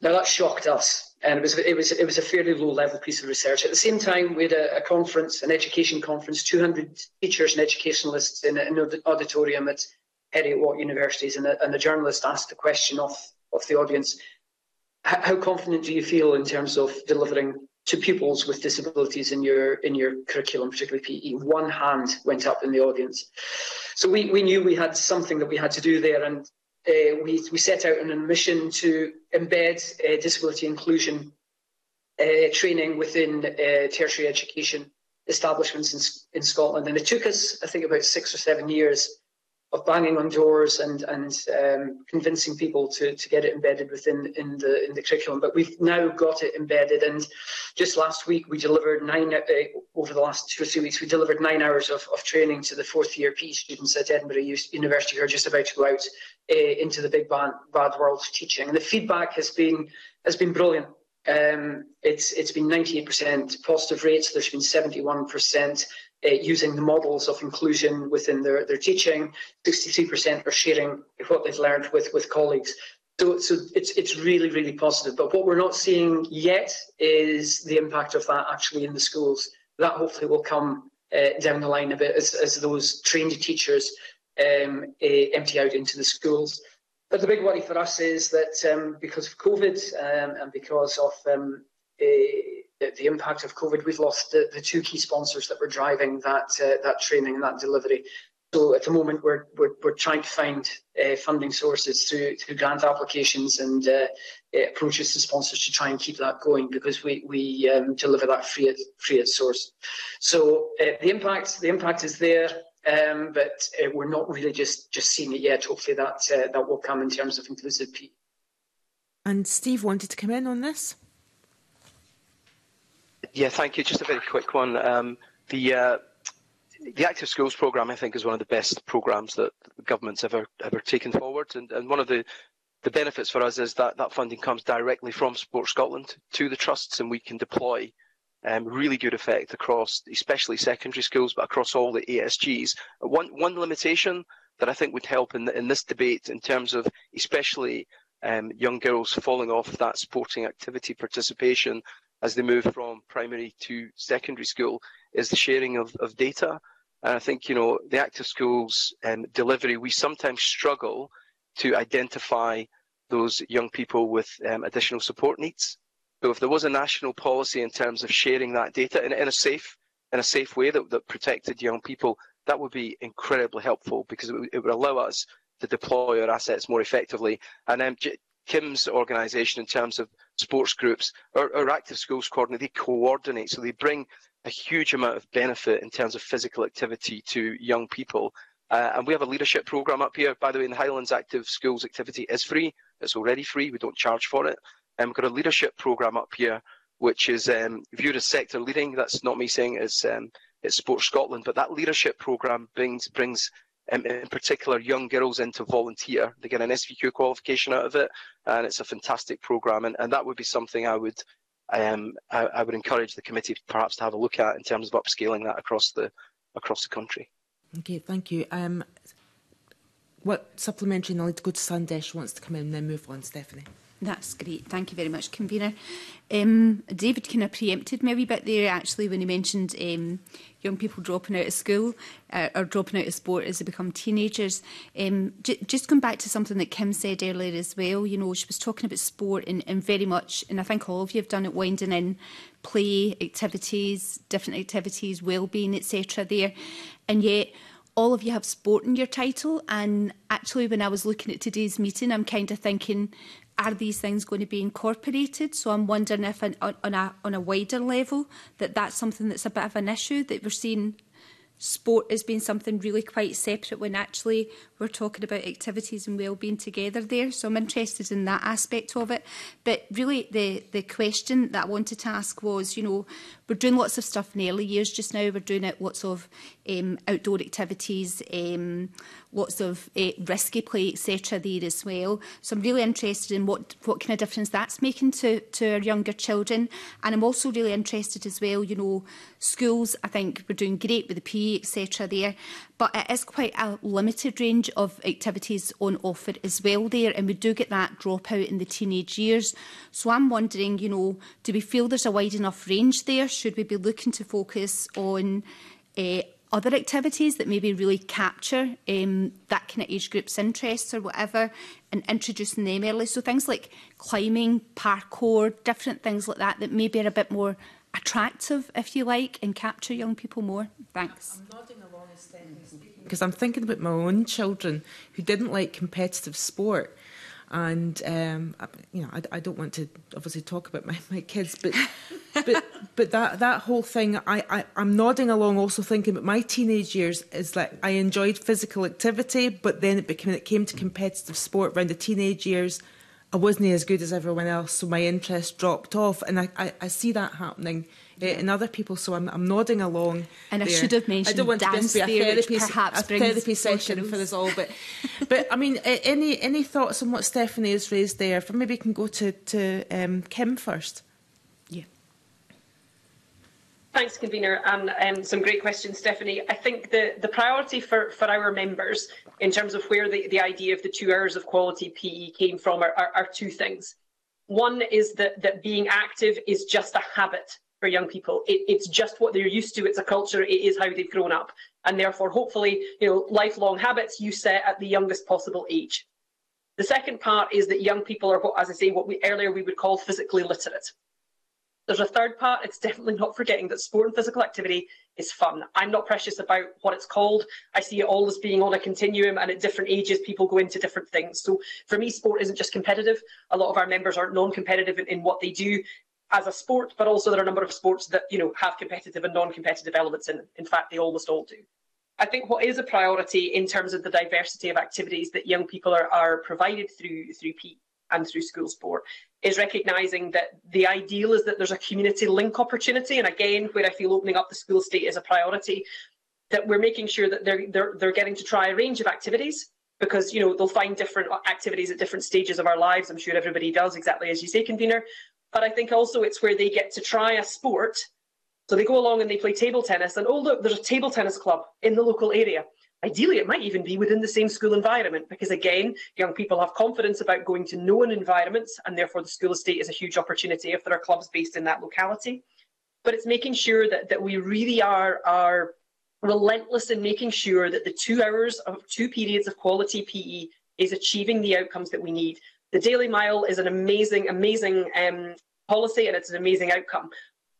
Now that shocked us. And it was, it was it was a fairly low level piece of research. At the same time, we had a, a conference, an education conference, 200 teachers and educationalists in, an auditorium at Heriot Watt universities, and, and the journalist asked the question of, of the audience, how confident do you feel in terms of delivering to pupils with disabilities in your in your curriculum, particularly PE. One hand went up in the audience. So we, we knew we had something that we had to do there, and uh, we, we set out on a mission to embed uh, disability inclusion uh, training within uh, tertiary education establishments in, in Scotland. And it took us, I think, about six or seven years of banging on doors and and um, convincing people to to get it embedded within in the in the curriculum. But we've now got it embedded, and just last week we delivered nine uh, over the last two or three weeks we delivered nine hours of, of training to the fourth year PE students at Edinburgh University who are just about to go out uh, into the big bad, bad world of teaching. And the feedback has been has been brilliant. Um, it's it's been 98% positive rates. There's been 71% uh, using the models of inclusion within their, their teaching. 63% are sharing what they've learned with, with colleagues. So, so it's, it's really, really positive. But what we're not seeing yet is the impact of that actually in the schools. That hopefully will come uh, down the line a bit as, as those trained teachers um, uh, empty out into the schools. But the big worry for us is that um, because of COVID um, and because of um, uh, the, impact of COVID, we've lost the, the, two key sponsors that were driving that uh, that training and that delivery. So at the moment, we're we're, we're trying to find uh, funding sources through through grant applications and uh, uh approaches to sponsors to try and keep that going because we we um, deliver that free at free at source. So uh, the impact the impact is there. Um, but uh, we're not really just just seeing it yet. Hopefully that that will come in terms of inclusive PE. And Steve wanted to come in on this. Yeah, thank you. Just a very quick one. Um, the uh, the Active Schools programme, I think, is one of the best programmes that the government's ever ever taken forward, and, and one of the the benefits for us is that that funding comes directly from Sport Scotland to the trusts, and we can deploy um, really good effect across, especially secondary schools, but across all the ASGs. One one limitation that I think would help in in this debate, in terms of especially um, young girls falling off that sporting activity participation as they move from primary to secondary school is the sharing of, of data. And I think, you know, the active schools um, delivery, we sometimes struggle to identify those young people with um, additional support needs. So if there was a national policy in terms of sharing that data in, in a safe in a safe way that, that protected young people, that would be incredibly helpful because it, would, it would allow us to deploy our assets more effectively. And um, Kim's organisation in terms of sports groups, our, our active schools coordinate, they coordinate, so they bring a huge amount of benefit in terms of physical activity to young people. Uh, and we have a leadership programme up here. By the way, in the Highlands Active Schools activity is free. It's already free. We don't charge for it. And we've got a leadership programme up here, which is um, viewed as sector leading. That's not me saying it's, um, it's Sports Scotland, but that leadership programme brings, brings um, in particular young girls into volunteer. They get an SVQ qualification out of it, and it's a fantastic programme. And, and that would be something I would um, I, I, would encourage the committee perhaps to have a look at in terms of upscaling that across the across the country. Okay, thank you. Um, what supplementary knowledge go to Sandesh wants to come in and then move on, Stephanie. That's great. Thank you very much, convener. Um, David kind of preempted me a wee bit there, actually, when he mentioned um, young people dropping out of school uh, or dropping out of sport as they become teenagers. Um, just going back to something that Kim said earlier as well, you know, she was talking about sport and, and very much, and I think all of you have done it, winding in play, activities, different activities, well-being, etc. there. And yet, all of you have sport in your title and actually when I was looking at today's meeting I'm kind of thinking are these things going to be incorporated? So I'm wondering if on, on, a, on a wider level that that's something that's a bit of an issue that we're seeing sport as being something really quite separate when actually we're talking about activities and well-being together there. So I'm interested in that aspect of it. But really the, the question that I wanted to ask was, you know, we're doing lots of stuff in early years just now. We're doing it lots of um, outdoor activities, um, lots of uh, risky play, etc. there as well. So I'm really interested in what, what kind of difference that's making to, to our younger children. And I'm also really interested as well, you know, schools, I think we're doing great with the PE, etc. there. But it is quite a limited range of activities on offer as well there. And we do get that dropout in the teenage years. So I'm wondering, you know, do we feel there's a wide enough range there? Should we be looking to focus on uh, other activities that maybe really capture um, that kind of age group's interests or whatever and introducing them early. So things like climbing, parkour, different things like that that maybe are a bit more attractive, if you like, and capture young people more. Thanks. I'm nodding along as because I'm thinking about my own children who didn't like competitive sport and um, I, you know, I, I don't want to obviously talk about my, my kids, but but but that that whole thing, I, I I'm nodding along, also thinking about my teenage years is like I enjoyed physical activity, but then it became it came to competitive sport around the teenage years. I wasn't as good as everyone else, so my interest dropped off, and I, I, I see that happening yeah. in other people. So I'm, I'm nodding along. And there. I should have mentioned I don't want dance to be a therapy, perhaps a therapy session for us all, but but I mean, any any thoughts on what Stephanie has raised there? Maybe we can go to to um, Kim first. Yeah. Thanks, convener, and um, some great questions, Stephanie. I think the, the priority for, for our members in terms of where the, the idea of the two hours of quality PE came from are, are, are two things. One is that, that being active is just a habit for young people. It, it's just what they're used to. It's a culture. It is how they've grown up. And therefore, hopefully, you know, lifelong habits you set at the youngest possible age. The second part is that young people are, what, as I say, what we earlier we would call physically literate. There's a third part. It's definitely not forgetting that sport and physical activity is fun. I'm not precious about what it's called. I see it all as being on a continuum, and at different ages, people go into different things. So for me, sport isn't just competitive. A lot of our members are non-competitive in, in what they do as a sport, but also there are a number of sports that you know have competitive and non-competitive elements in. In fact, they almost all do. I think what is a priority in terms of the diversity of activities that young people are, are provided through through PE and through school sport is recognising that the ideal is that there's a community link opportunity. And again, where I feel opening up the school state is a priority, that we're making sure that they're, they're, they're getting to try a range of activities because you know they'll find different activities at different stages of our lives. I'm sure everybody does exactly as you say, convener. But I think also it's where they get to try a sport. So they go along and they play table tennis, and oh look, there's a table tennis club in the local area. Ideally, it might even be within the same school environment because, again, young people have confidence about going to known environments and therefore the school estate is a huge opportunity if there are clubs based in that locality. But it's making sure that, that we really are, are relentless in making sure that the two hours of two periods of quality PE is achieving the outcomes that we need. The Daily Mile is an amazing, amazing um, policy and it's an amazing outcome,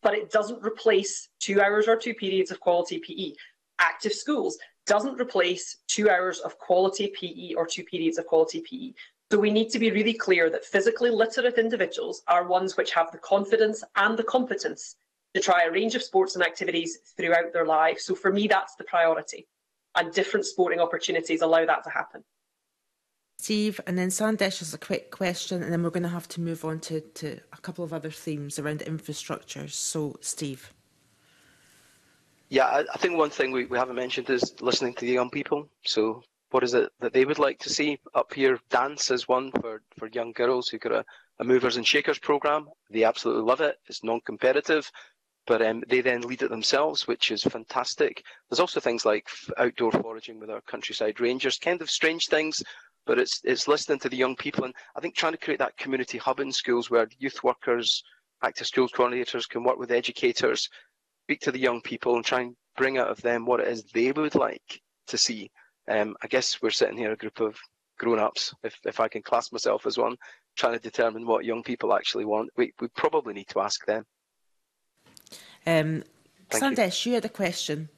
but it doesn't replace two hours or two periods of quality PE. Active schools, doesn't replace two hours of quality PE or two periods of quality PE. So we need to be really clear that physically literate individuals are ones which have the confidence and the competence to try a range of sports and activities throughout their lives. So for me, that's the priority. And different sporting opportunities allow that to happen. Steve, and then Sandesh has a quick question, and then we're going to have to move on to, to a couple of other themes around infrastructure. So, Steve. Yeah, I, I think one thing we, we haven't mentioned is listening to the young people. So what is it that they would like to see up here? Dance is one for, for young girls who got a, a movers and shakers program. They absolutely love it. It's non-competitive, but um, they then lead it themselves, which is fantastic. There's also things like outdoor foraging with our countryside rangers, kind of strange things, but it's it's listening to the young people and I think trying to create that community hub in schools where youth workers, active schools coordinators can work with educators speak to the young people and try and bring out of them what it is they would like to see. Um, I guess we're sitting here a group of grown-ups, if, if I can class myself as one, trying to determine what young people actually want. We, we probably need to ask them. Um, Sandesh, you. you had a question.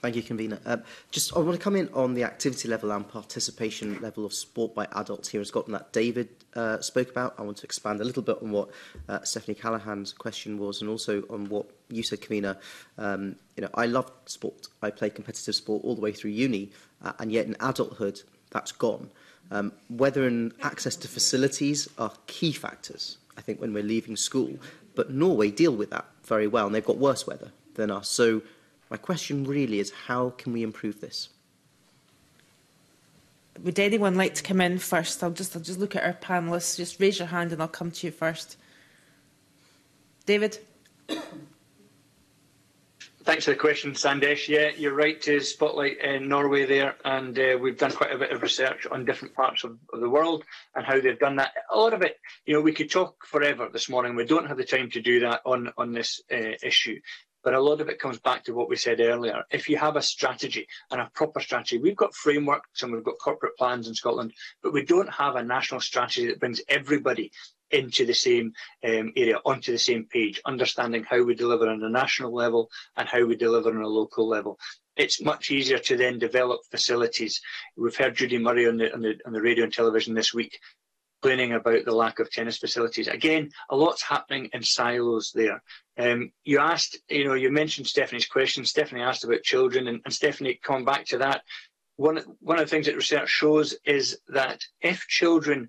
Thank you, Convener. Uh, just, I want to come in on the activity level and participation level of sport by adults here in Scotland that David uh, spoke about. I want to expand a little bit on what uh, Stephanie Callahan's question was and also on what you said, Convener. Um, you know, I love sport. I play competitive sport all the way through uni, uh, and yet in adulthood, that's gone. Um, weather and access to facilities are key factors, I think, when we're leaving school. But Norway deal with that very well, and they've got worse weather than us. So My question really is how can we improve this? Would anyone like to come in first? I'll just I'll just look at our panelists. Just raise your hand and I'll come to you first. David. Thanks for the question, Sandesh. Yeah, you're right to spotlight uh, Norway there, and uh, we've done quite a bit of research on different parts of, of, the world and how they've done that. A lot of it, you know, we could talk forever this morning. We don't have the time to do that on on this uh, issue. But a lot of it comes back to what we said earlier. If you have a strategy and a proper strategy, we've got frameworks and we've got corporate plans in Scotland, but we don't have a national strategy that brings everybody into the same um, area, onto the same page, understanding how we deliver on a national level and how we deliver on a local level. It's much easier to then develop facilities. We've heard Judy Murray on the, on the, on the radio and television this week complaining about the lack of tennis facilities. Again, a lot's happening in silos there. Um, you asked, you know, you mentioned Stephanie's question. Stephanie asked about children, and, and Stephanie, coming back to that, one, one of the things that research shows is that if children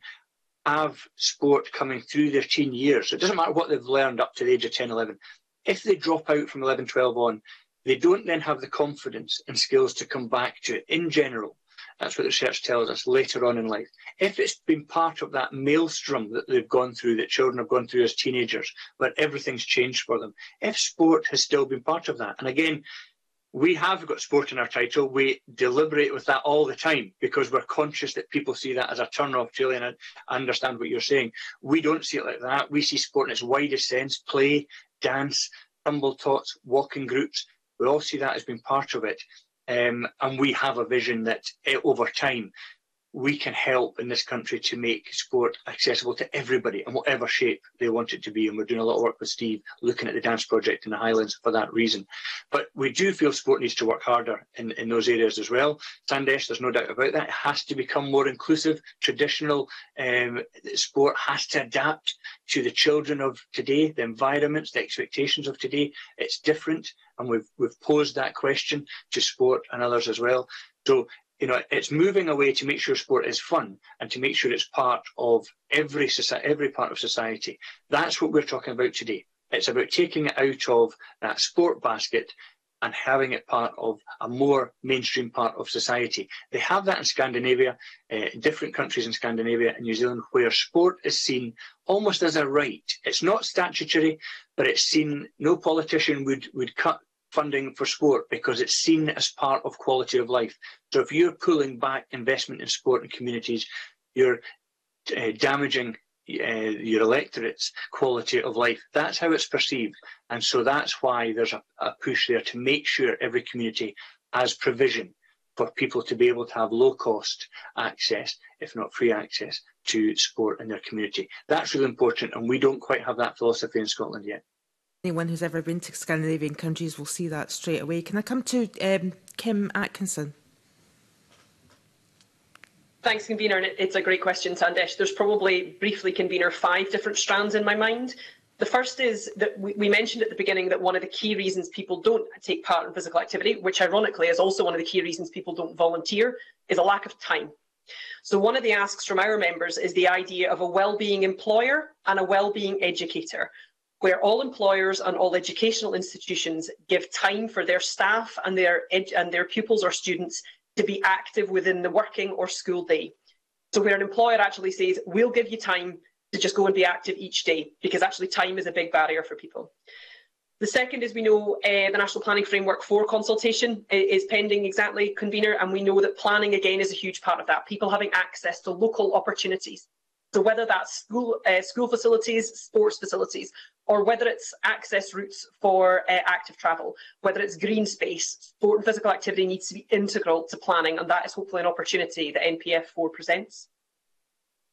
have sport coming through their teen years, so it doesn't matter what they've learned up to the age of 10, 11, if they drop out from 11, 12 on, they don't then have the confidence and skills to come back to it in general. That's what the research tells us later on in life. If it's been part of that maelstrom that they've gone through, that children have gone through as teenagers, where everything's changed for them, if sport has still been part of that, and again, we have got sport in our title. We deliberate with that all the time because we're conscious that people see that as a turn off, Gillian. I understand what you're saying. We don't see it like that. We see sport in its widest sense play, dance, tumble tots, walking groups. We all see that as being part of it. Um, and we have a vision that uh, over time we can help in this country to make sport accessible to everybody in whatever shape they want it to be. And we're doing a lot of work with Steve looking at the dance project in the Highlands for that reason. But we do feel sport needs to work harder in, in those areas as well. Sandesh, there's no doubt about that. It has to become more inclusive. Traditional um, sport has to adapt to the children of today, the environments, the expectations of today. It's different. And we've, we've posed that question to sport and others as well. So you know, it's moving away to make sure sport is fun and to make sure it's part of every society, every part of society. That's what we're talking about today. It's about taking it out of that sport basket and having it part of a more mainstream part of society. They have that in Scandinavia, uh, different countries in Scandinavia and New Zealand, where sport is seen almost as a right. It's not statutory, but it's seen. No politician would would cut funding for sport because it's seen as part of quality of life. So if you're pulling back investment in sport and communities, you're uh, damaging uh, your electorate's quality of life. That's how it's perceived. And so that's why there's a, a push there to make sure every community has provision for people to be able to have low cost access, if not free access, to sport in their community. That's really important, and we don't quite have that philosophy in Scotland yet. Anyone who's ever been to Scandinavian countries will see that straight away. Can I come to um, Kim Atkinson? Thanks, convener. It's a great question, Sandesh. There's probably, briefly, convener, five different strands in my mind. The first is that we, we mentioned at the beginning that one of the key reasons people don't take part in physical activity, which ironically is also one of the key reasons people don't volunteer, is a lack of time. So one of the asks from our members is the idea of a well-being employer and a well-being educator where all employers and all educational institutions give time for their staff and their, and their pupils or students to be active within the working or school day. So where an employer actually says, we'll give you time to just go and be active each day, because actually time is a big barrier for people. The second is we know uh, the National Planning Framework for consultation is pending exactly, convener, and we know that planning again is a huge part of that. People having access to local opportunities. So whether that's school, uh, school facilities, sports facilities, or whether it's access routes for uh, active travel, whether it's green space, sport and physical activity needs to be integral to planning, and that is hopefully an opportunity that NPF4 presents.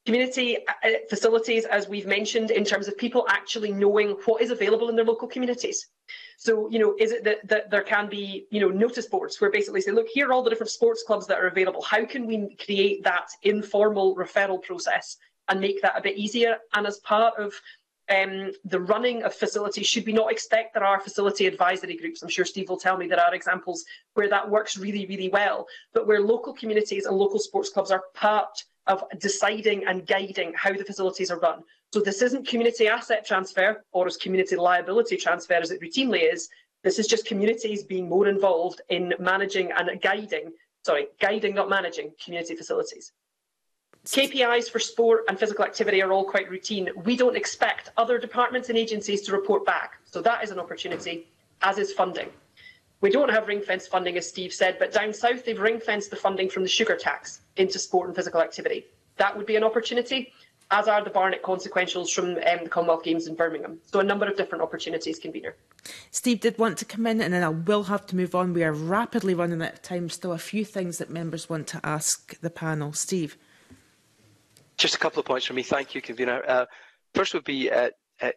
Community uh, facilities, as we've mentioned, in terms of people actually knowing what is available in their local communities. So, you know, is it that, that there can be, you know, notice boards where basically say, look, here are all the different sports clubs that are available. How can we create that informal referral process and make that a bit easier? And as part of um, the running of facilities, should we not expect there are facility advisory groups? I'm sure Steve will tell me there are examples where that works really, really well, but where local communities and local sports clubs are part of deciding and guiding how the facilities are run. So this isn't community asset transfer or as community liability transfer as it routinely is. This is just communities being more involved in managing and guiding, sorry, guiding, not managing community facilities. KPIs for sport and physical activity are all quite routine. We don't expect other departments and agencies to report back. So that is an opportunity, as is funding. We don't have ring fence funding, as Steve said, but down south they've ring fenced the funding from the sugar tax into sport and physical activity. That would be an opportunity, as are the Barnett consequentials from um, the Commonwealth Games in Birmingham. So a number of different opportunities, convener. Steve did want to come in, and then I will have to move on. We are rapidly running out of time. Still a few things that members want to ask the panel. Steve. Just a couple of points from me. Thank you, convener. Uh, first would be uh, uh,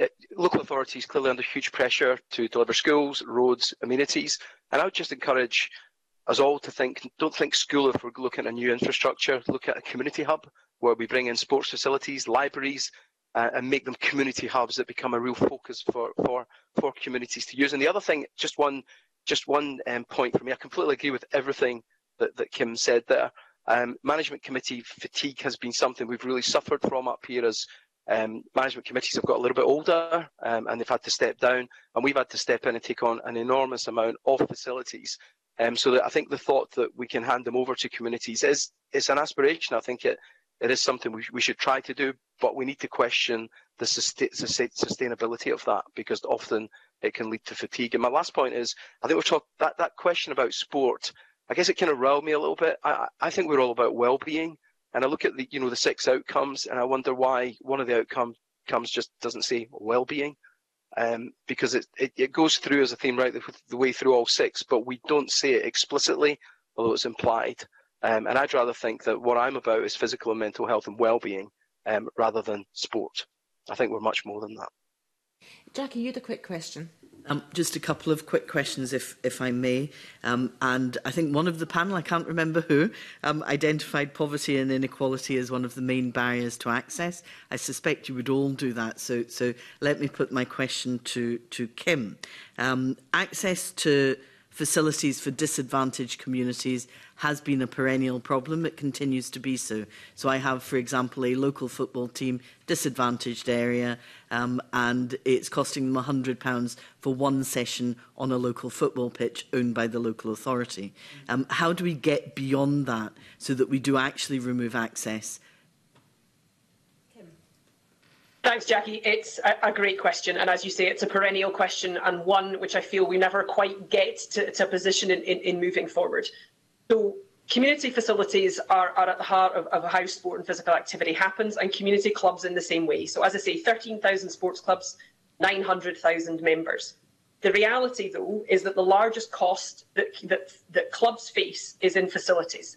uh, local authorities clearly under huge pressure to deliver schools, roads, amenities, and I would just encourage us all to think, don't think school if we're looking at a new infrastructure, look at a community hub where we bring in sports facilities, libraries, uh, and make them community hubs that become a real focus for for for communities to use. And the other thing, just one just one um, point for me, I completely agree with everything that, that Kim said there. Um, management committee fatigue has been something we've really suffered from up here as um, management committees have got a little bit older um, and they've had to step down and we've had to step in and take on an enormous amount of facilities. Um, so that I think the thought that we can hand them over to communities is it's an aspiration. I think it it is something we, we should try to do, but we need to question the sustainability of that because often it can lead to fatigue. And my last point is, I think we're talking that that question about sport. I guess it kind of riled me a little bit. I, I think we're all about well-being, and I look at the you know the six outcomes, and I wonder why one of the outcomes just doesn't say well-being, um, because it, it, it goes through as a theme right the, the, way through all six, but we don't say it explicitly, although it's implied. Um, and I'd rather think that what I'm about is physical and mental health and well-being um, rather than sport. I think we're much more than that. Jackie, you had a quick question. Um, just a couple of quick questions, if, if I may. Um, and I think one of the panel, I can't remember who, um, identified poverty and inequality as one of the main barriers to access. I suspect you would all do that. So, so let me put my question to, to Kim. Um, access to facilities for disadvantaged communities has been a perennial problem. It continues to be so. So I have, for example, a local football team, disadvantaged area, um, and it's costing them £100 for one session on a local football pitch owned by the local authority. Um, how do we get beyond that so that we do actually remove access Thanks, Jackie. It's a, a, great question. And as you say, it's a perennial question and one which I feel we never quite get to, to a position in, in, in moving forward. So community facilities are, are at the heart of, of, how sport and physical activity happens and community clubs in the same way. So as I say, 13,000 sports clubs, 900,000 members. The reality, though, is that the largest cost that, that, that clubs face is in facilities.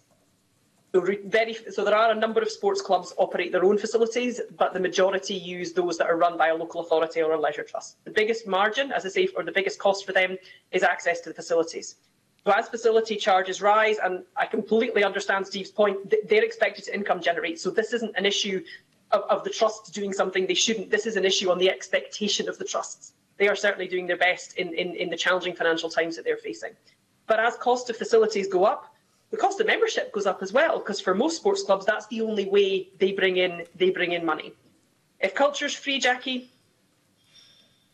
Very, so there are a number of sports clubs operate their own facilities, but the majority use those that are run by a local authority or a leisure trust. The biggest margin, as I say, or the biggest cost for them is access to the facilities. So as facility charges rise, and I completely understand Steve's point, they're expected to income generate. So this isn't an issue of, of the trust doing something they shouldn't. This is an issue on the expectation of the trusts. They are certainly doing their best in, in, in the challenging financial times that they're facing. But as cost of facilities go up, the cost of membership goes up as well because for most sports clubs that's the only way they bring in they bring in money. If culture's free, Jackie,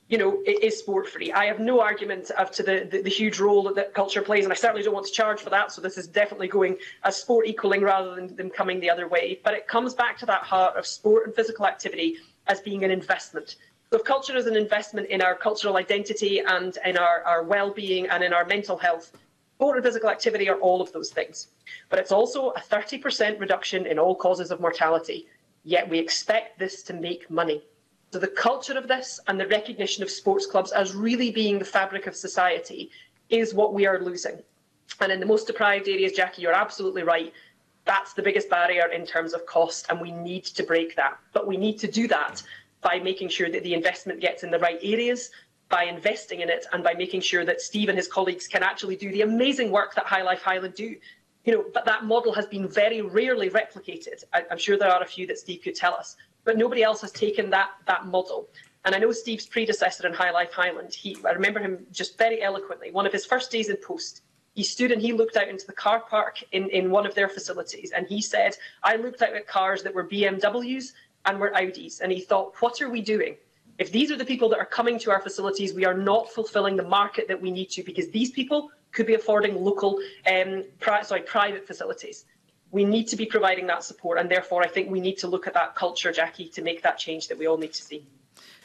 you know, it is sport free. I have no argument as to the, the, the, huge role that, that culture plays, and I certainly don't want to charge for that. So this is definitely going as sport equaling rather than them coming the other way. But it comes back to that heart of sport and physical activity as being an investment. So if culture is an investment in our cultural identity and in our, our well-being and in our mental health, Sport and physical activity are all of those things. But it's also a 30% reduction in all causes of mortality. Yet we expect this to make money. So the culture of this and the recognition of sports clubs as really being the fabric of society is what we are losing. And in the most deprived areas, Jackie, you're absolutely right. That's the biggest barrier in terms of cost, and we need to break that. But we need to do that by making sure that the investment gets in the right areas by investing in it and by making sure that Steve and his colleagues can actually do the amazing work that High Life Highland do. You know, but that model has been very rarely replicated. I, I'm sure there are a few that Steve could tell us, but nobody else has taken that that model. And I know Steve's predecessor in High Life Highland. He, I remember him just very eloquently. One of his first days in post, he stood and he looked out into the car park in, in one of their facilities, and he said, "I looked out at cars that were BMWs and were Audis, and he thought, what are we doing? If these are the people that are coming to our facilities, we are not fulfilling the market that we need to because these people could be affording local, um, pri sorry, private facilities. We need to be providing that support, and therefore, I think we need to look at that culture, Jackie, to make that change that we all need to see.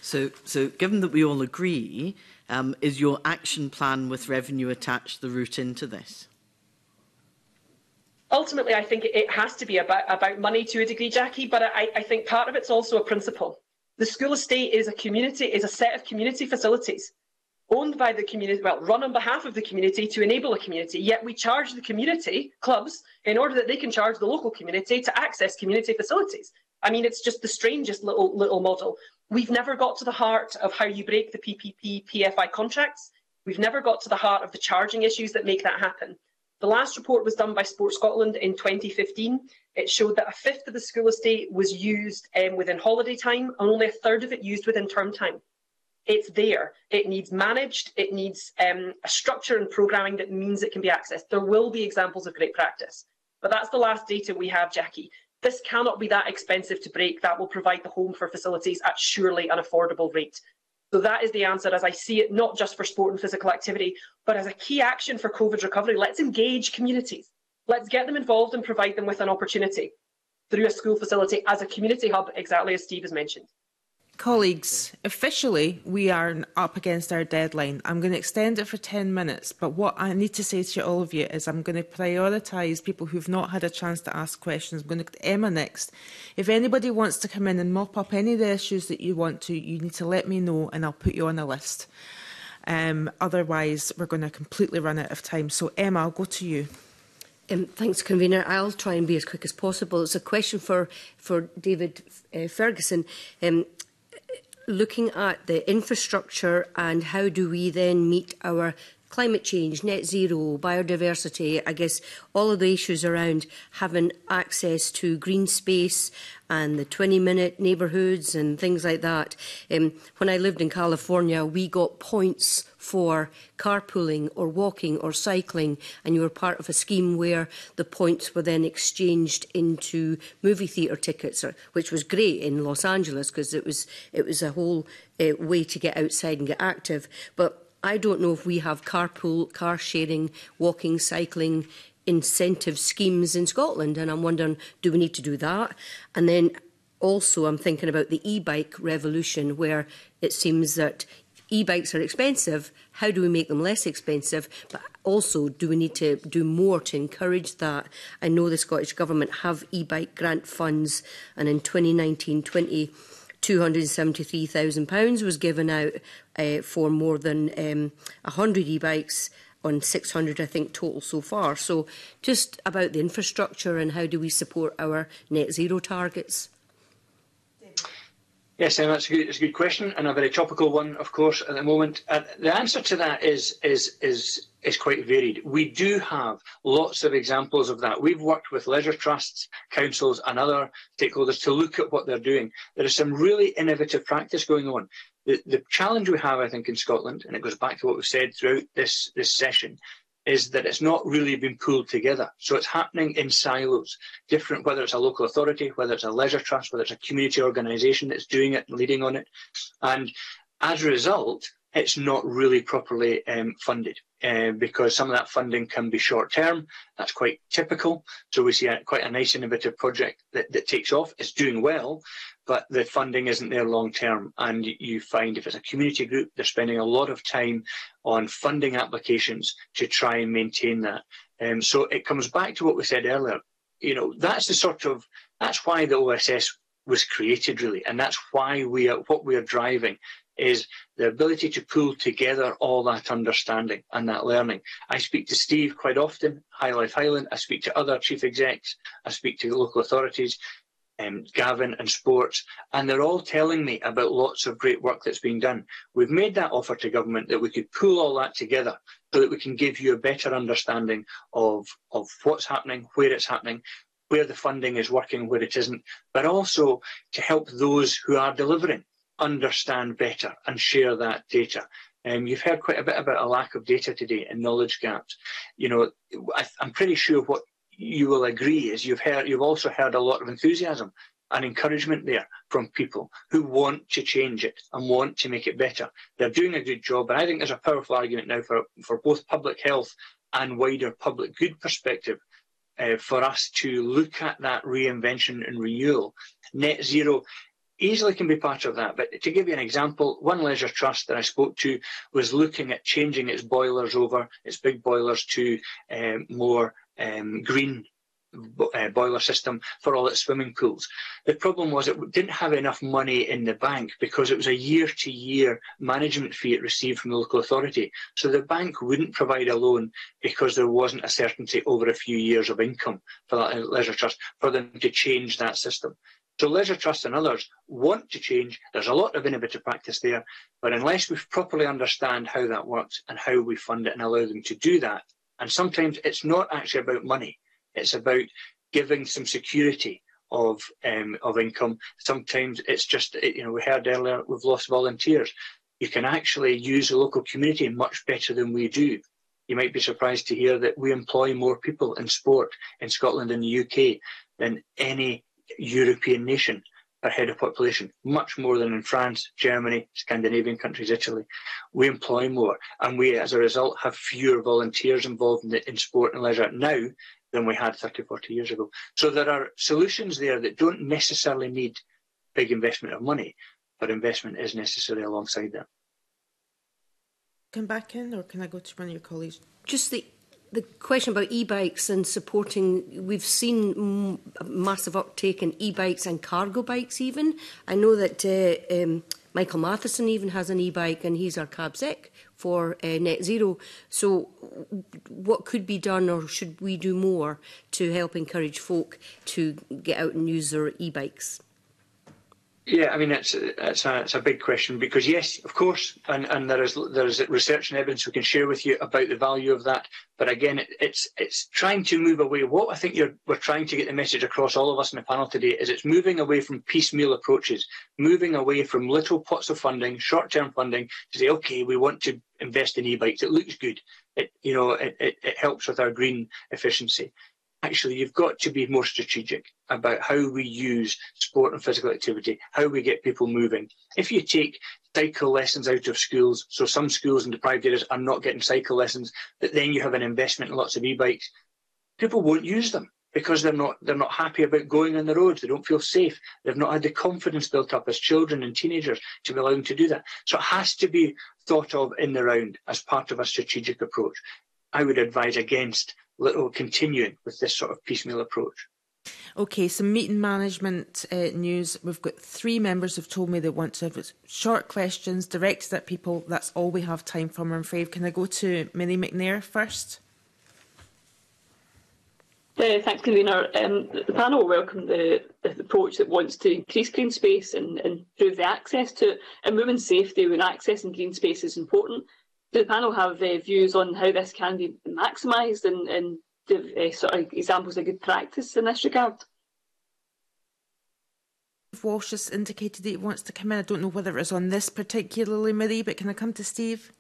So, so given that we all agree, um, is your action plan with revenue attached the route into this? Ultimately, I think it has to be about, about money to a degree, Jackie, but I, I think part of it's also a principle. The school estate is a community, is a set of community facilities owned by the community, well, run on behalf of the community to enable a community, yet we charge the community clubs in order that they can charge the local community to access community facilities. I mean, it's just the strangest little little model. We've never got to the heart of how you break the PPP PFI contracts. We've never got to the heart of the charging issues that make that happen. The last report was done by Sport Scotland in 2015. It showed that a fifth of the school estate was used um, within holiday time and only a third of it used within term time. It's there. It needs managed. It needs um, a structure and programming that means it can be accessed. There will be examples of great practice. But that's the last data we have, Jackie. This cannot be that expensive to break. That will provide the home for facilities at surely an affordable rate. So that is the answer as I see it, not just for sport and physical activity, but as a key action for COVID recovery. Let's engage communities. Let's get them involved and provide them with an opportunity through a school facility as a community hub, exactly as Steve has mentioned. Colleagues, officially, we are up against our deadline. I'm going to extend it for 10 minutes, but what I need to say to all of you is I'm going to prioritise people who've not had a chance to ask questions. I'm going to go to Emma next. If anybody wants to come in and mop up any of the issues that you want to, you need to let me know and I'll put you on a list. Um, otherwise, we're going to completely run out of time. So, Emma, I'll go to you. Um, thanks, Convener. I'll try and be as quick as possible. It's a question for, for David uh, Ferguson. Um, looking at the infrastructure and how do we then meet our climate change, net zero, biodiversity, I guess all of the issues around having access to green space and the 20 minute neighbourhoods and things like that. Um, when I lived in California, we got points for carpooling or walking or cycling, and you were part of a scheme where the points were then exchanged into movie theatre tickets, or, which was great in Los Angeles because it was it was a whole uh, way to get outside and get active. But I don't know if we have carpool, car sharing, walking, cycling incentive schemes in Scotland, and I'm wondering, do we need to do that? And then also, I'm thinking about the e bike revolution, where it seems that e-bikes are expensive. How do we make them less expensive? But also, do we need to do more to encourage that? I know the Scottish Government have e-bike grant funds, and in 2019 20 £273,000 was given out uh, for more than um, 100 e-bikes on 600, I think, total so far. So just about the infrastructure and how do we support our net zero targets? Yes, Emma, that's a good, a good question and a very topical one, of course, at the moment. Uh, the answer to that is is is is quite varied. We do have lots of examples of that. We've worked with leisure trusts, councils, and other stakeholders to look at what they're doing. There is some really innovative practice going on. The, the challenge we have, I think, in Scotland, and it goes back to what we've said throughout this this session, is that it's not really been pulled together. So it's happening in silos, different, whether it's a local authority, whether it's a leisure trust, whether it's a community organisation that's doing it, leading on it. And as a result, it's not really properly um, funded uh, because some of that funding can be short term. That's quite typical. So we see a, quite a nice innovative project that, that takes off. It's doing well, but the funding isn't there long term. And you find if it's a community group, they're spending a lot of time on funding applications to try and maintain that. Um, so it comes back to what we said earlier. You know, that's the sort of, that's why the OSS was created really. And that's why we are, what we are driving is the ability to pull together all that understanding and that learning. I speak to Steve quite often, High Life Highland, I speak to other chief execs, I speak to local authorities, um, Gavin and Sports, and they're all telling me about lots of great work that's being done. We've made that offer to government that we could pull all that together so that we can give you a better understanding of, of what's happening, where it's happening, where the funding is working, where it isn't, but also to help those who are delivering understand better and share that data. Um, you've heard quite a bit about a lack of data today and knowledge gaps. You know, I, I'm pretty sure what you will agree is you've heard you've also heard a lot of enthusiasm and encouragement there from people who want to change it and want to make it better. They're doing a good job, and I think there's a powerful argument now for, for both public health and wider public good perspective uh, for us to look at that reinvention and renewal. Net zero easily can be part of that. But to give you an example, one leisure trust that I spoke to was looking at changing its boilers over, its big boilers to um, more um, green uh, boiler system for all its swimming pools. The problem was it didn't have enough money in the bank because it was a year-to-year -year management fee it received from the local authority. So the bank wouldn't provide a loan because there wasn't a certainty over a few years of income for that leisure trust for them to change that system. So Leisure Trust and others want to change. There's a lot of innovative practice there, but unless we properly understand how that works and how we fund it and allow them to do that, And sometimes it's not actually about money. It's about giving some security of um, of income. Sometimes it's just you know we heard earlier we've lost volunteers. You can actually use the local community much better than we do. You might be surprised to hear that we employ more people in sport in Scotland and the UK than any European nation per head of population, much more than in France, Germany, Scandinavian countries, Italy. We employ more, and we, as a result, have fewer volunteers involved in, the, in sport and leisure now than we had 30, 40 years ago. So there are solutions there that don't necessarily need big investment of money, but investment is necessary alongside that. Come back in, or can I go to one of your colleagues? Just the the question about e-bikes and supporting, we've seen massive uptake in e-bikes and cargo bikes even. I know that uh, um, Michael Matheson even has an e-bike and he's our cab sec for uh, net zero. So what could be done or should we do more to help encourage folk to get out and use their e-bikes? Yeah, I mean it's it's a it's a big question because yes, of course, and and there is there is research and evidence we can share with you about the value of that. But again, it, it's it's trying to move away. What I think you're we're trying to get the message across all of us in the panel today is it's moving away from piecemeal approaches, moving away from little pots of funding, short term funding to say, okay, we want to invest in e-bikes. It looks good. It you know it, it, it helps with our green efficiency actually you've got to be more strategic about how we use sport and physical activity, how we get people moving. If you take cycle lessons out of schools, so some schools in deprived areas are not getting cycle lessons, but then you have an investment in lots of e-bikes, people won't use them because they're not they're not happy about going on the roads. They don't feel safe. They've not had the confidence built up as children and teenagers to be allowed to do that. So it has to be thought of in the round as part of a strategic approach. I would advise against little continuing with this sort of piecemeal approach. Okay, some meeting management uh, news. We've got three members who've told me they want to have short questions directed at people. That's all we have time for, I'm afraid. Can I go to Marie McNair first? Uh, thanks, Convener. Um, the panel welcome the, the, approach that wants to increase green space and, and improve the access to it. And women's safety when accessing green space is important do the panel have uh, views on how this can be maximised and, and give uh, sort of examples of good practice in this regard? Walsh has indicated that he wants to come in. I don't know whether it was on this particularly, Marie, but can I come to Steve?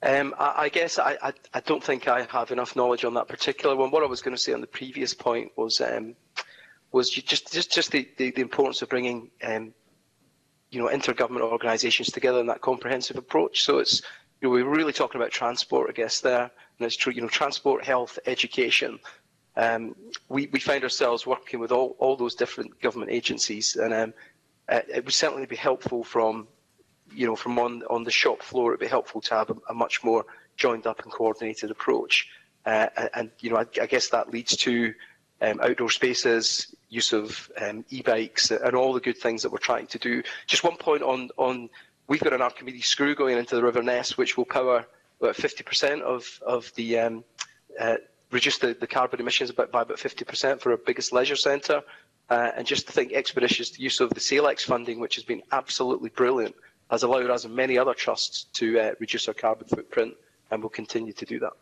Um, I, I, guess I, I, I, don't think I have enough knowledge on that particular one. What I was going to say on the previous point was um, was just just just the, the, the importance of bringing um, you know, intergovernment organisations together in that comprehensive approach. So it's, you know, we're really talking about transport, I guess, there, and it's true, you know, transport, health, education. Um, we, we find ourselves working with all, all those different government agencies, and um, it would certainly be helpful from, you know, from on, on the shop floor, it'd be helpful to have a, a much more joined up and coordinated approach. Uh, and, you know, I, I guess that leads to um, outdoor spaces, use of um, e-bikes, and all the good things that we're trying to do. Just one point on, on we've got an Archimedes screw going into the River Ness, which will power about 50% of, of the, um, uh, reduce the, the carbon emissions by, by about 50% for our biggest leisure centre. Uh, and just to think expeditious use of the Salix funding, which has been absolutely brilliant, has allowed us and many other trusts to uh, reduce our carbon footprint, and we'll continue to do that.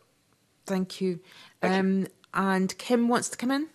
Thank you. Thank um, you. And Kim wants to come in.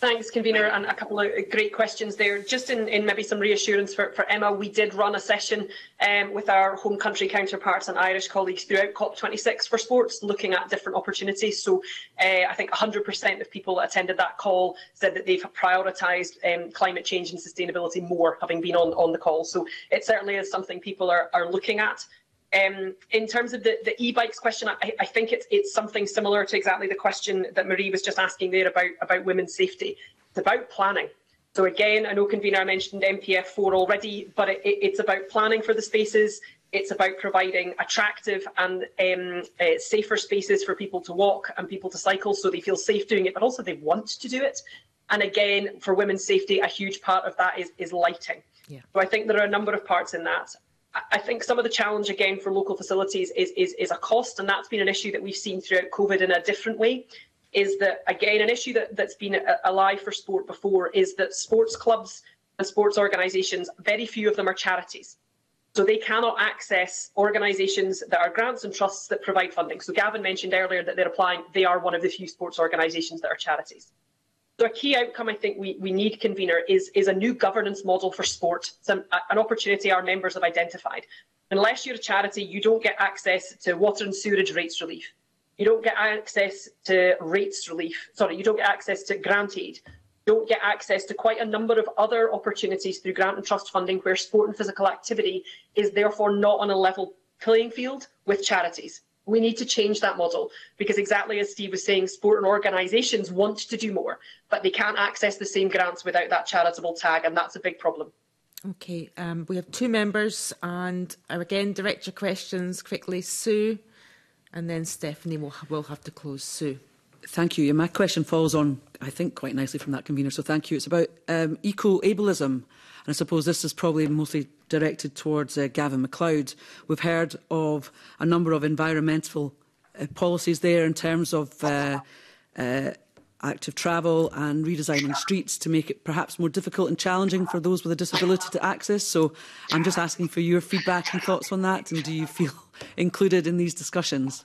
Thanks, convener, and a couple of great questions there. Just in, in maybe some reassurance for, for, Emma, we did run a session um, with our home country counterparts and Irish colleagues throughout COP26 for sports, looking at different opportunities. So uh, I think 100% of people that attended that call said that they've prioritised um, climate change and sustainability more, having been on, on the call. So it certainly is something people are, are looking at. Um, in terms of the, the e-bikes question, I, I, think it's it's something similar to exactly the question that Marie was just asking there about about women's safety. It's about planning. So again, I know convener mentioned NPF4 already, but it, it, it's about planning for the spaces. It's about providing attractive and um, uh, safer spaces for people to walk and people to cycle, so they feel safe doing it, but also they want to do it. And again, for women's safety, a huge part of that is, is lighting. Yeah. So I think there are a number of parts in that. I think some of the challenge again for local facilities is, is, is a cost, and that's been an issue that we've seen throughout COVID in a different way. Is that again an issue that, that's been alive for sport before? Is that sports clubs and sports organisations, very few of them are charities. So they cannot access organisations that are grants and trusts that provide funding. So Gavin mentioned earlier that they're applying, they are one of the few sports organisations that are charities. So a key outcome I think we, we need, convener, is, is a new governance model for sport. It's an, an opportunity our members have identified. Unless you're a charity, you don't get access to water and sewerage rates relief. You don't get access to rates relief. Sorry, you don't get access to grant aid don't get access to quite a number of other opportunities through grant and trust funding where sport and physical activity is therefore not on a level playing field with charities. We need to change that model because exactly as Steve was saying, sport and organisations want to do more, but they can't access the same grants without that charitable tag, and that's a big problem. Okay, um, we have two members, and again, direct your questions quickly. Sue, and then Stephanie will, will have to close. Sue. Thank you. my question falls on, I think, quite nicely from that convener, so thank you. It's about um, eco-ableism, and I suppose this is probably mostly directed towards uh, Gavin MacLeod. We've heard of a number of environmental uh, policies there in terms of uh, uh, active travel and redesigning streets to make it perhaps more difficult and challenging for those with a disability to access. So I'm just asking for your feedback and thoughts on that, and do you feel included in these discussions?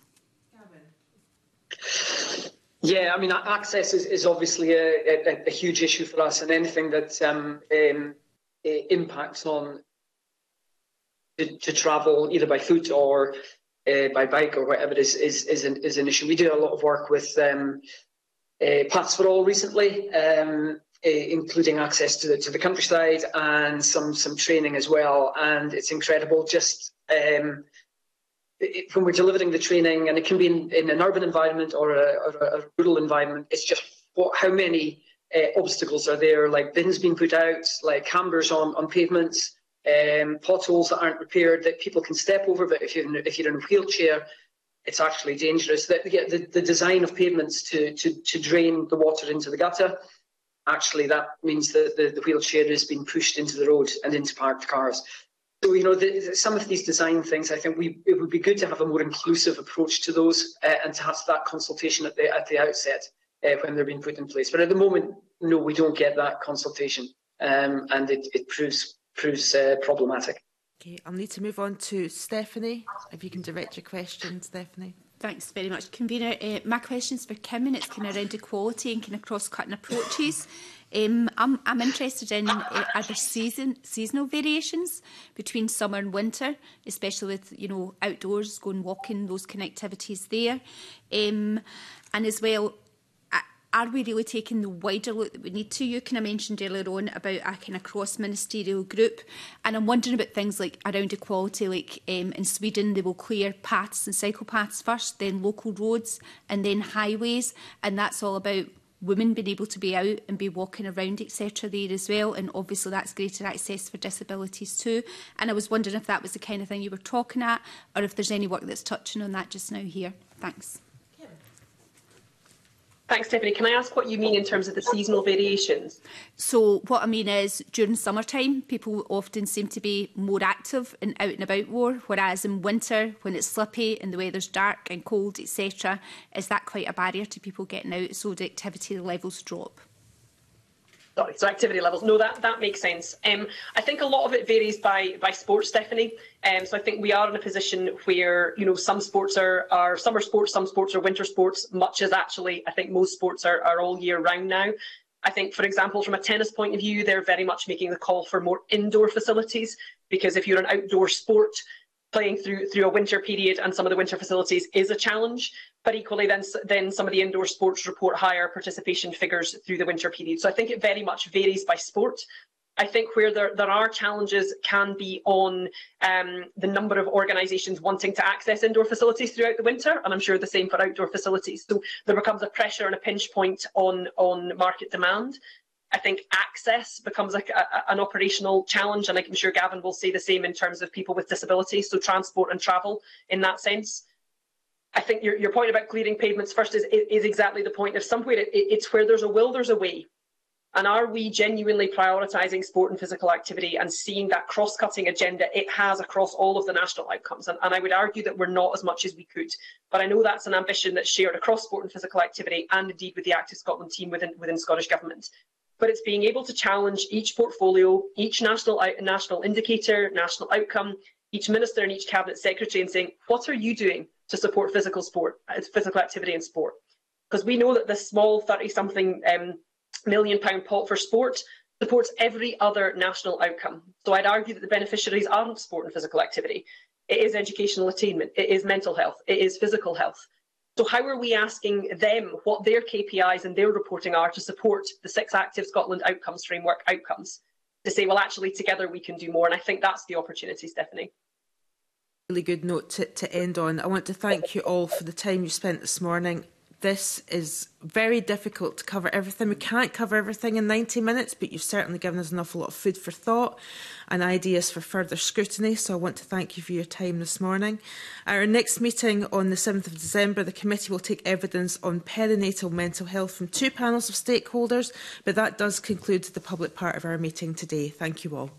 Yeah, I mean, access is, is obviously a, a, a, huge issue for us, and anything that um, um, impacts on to, to, travel either by foot or uh, by bike or whatever is is is an, is an issue. We do a lot of work with um, uh, Paths for All recently, um, uh, including access to the to the countryside and some some training as well. And it's incredible just um, when we're delivering the training, and it can be in, in an urban environment or a, or a, rural environment, it's just what, how many uh, obstacles are there, like bins being put out, like cambers on, on pavements, um, potholes that aren't repaired that people can step over, but if you're in, if you're in a wheelchair, it's actually dangerous. The, the, the design of pavements to, to, to drain the water into the gutter, actually that means that the, the wheelchair is being pushed into the road and into parked cars. So, you know, the, some of these design things, I think we, it would be good to have a more inclusive approach to those uh, and to have that consultation at the, at the outset uh, when they're being put in place. But at the moment, no, we don't get that consultation, um, and it, it proves proves uh, problematic. Okay, I'll need to move on to Stephanie. If you can direct your question, Stephanie. Thanks very much, Convener. Uh, my question's for Kim and it's kind of around equality and kind of cross-cutting approaches. Um, I'm, I'm interested in uh, are there season, seasonal variations between summer and winter, especially with, you know, outdoors, going walking, those connectivities there. Um, and as well, are we really taking the wider look that we need to? You kind of mentioned earlier on about a kind of cross-ministerial group, and I'm wondering about things like around equality, like um, in Sweden they will clear paths and cycle paths first, then local roads, and then highways, and that's all about women being able to be out and be walking around, etc., there as well. And obviously, that's greater access for disabilities too. And I was wondering if that was the kind of thing you were talking at, or if there's any work that's touching on that just now here. Thanks. Thanks, Stephanie. Can I ask what you mean in terms of the seasonal variations? So what I mean is during summertime, people often seem to be more active and out and about more, whereas in winter, when it's slippy and the weather's dark and cold, etc., is that quite a barrier to people getting out? So the activity levels drop. Sorry, so activity levels. No, that, that makes sense. Um, I think a lot of it varies by by sport, Stephanie. Um, so I think we are in a position where you know some sports are, are summer sports, some sports are winter sports. Much as actually, I think most sports are, are all year round now. I think, for example, from a tennis point of view, they're very much making the call for more indoor facilities because if you're an outdoor sport, playing through through a winter period and some of the winter facilities is a challenge. But equally, then then some of the indoor sports report higher participation figures through the winter period. So I think it very much varies by sport. I think where there, there are challenges can be on um, the number of organisations wanting to access indoor facilities throughout the winter, and I'm sure the same for outdoor facilities. So there becomes a pressure and a pinch point on, on market demand. I think access becomes a, a, an operational challenge, and I'm sure Gavin will say the same in terms of people with disabilities, so transport and travel in that sense. I think your, your point about clearing pavements first is, is exactly the point. If somewhere it, it's where there's a will, there's a way. And are we genuinely prioritising sport and physical activity and seeing that cross-cutting agenda it has across all of the national outcomes? And, and, I would argue that we're not as much as we could. But I know that's an ambition that's shared across sport and physical activity and indeed with the Active Scotland team within, within Scottish Government but it's being able to challenge each portfolio, each national national indicator, national outcome, each minister and each cabinet secretary and saying, what are you doing to support physical sport, uh, physical activity and sport? Because we know that this small 30 something um, million pound pot for sport supports every other national outcome. So I'd argue that the beneficiaries aren't sport and physical activity. It is educational attainment, it is mental health, it is physical health. So how are we asking them what their KPIs and their reporting are to support the Six Active Scotland Outcomes Framework outcomes? To say, well, actually, together we can do more. And I think that's the opportunity, Stephanie really good note to, to end on. I want to thank you all for the time you spent this morning. This is very difficult to cover everything. We can't cover everything in 90 minutes, but you've certainly given us an awful lot of food for thought and ideas for further scrutiny. So I want to thank you for your time this morning. Our next meeting on the 7th of December, the committee will take evidence on perinatal mental health from two panels of stakeholders, but that does conclude the public part of our meeting today. Thank you all.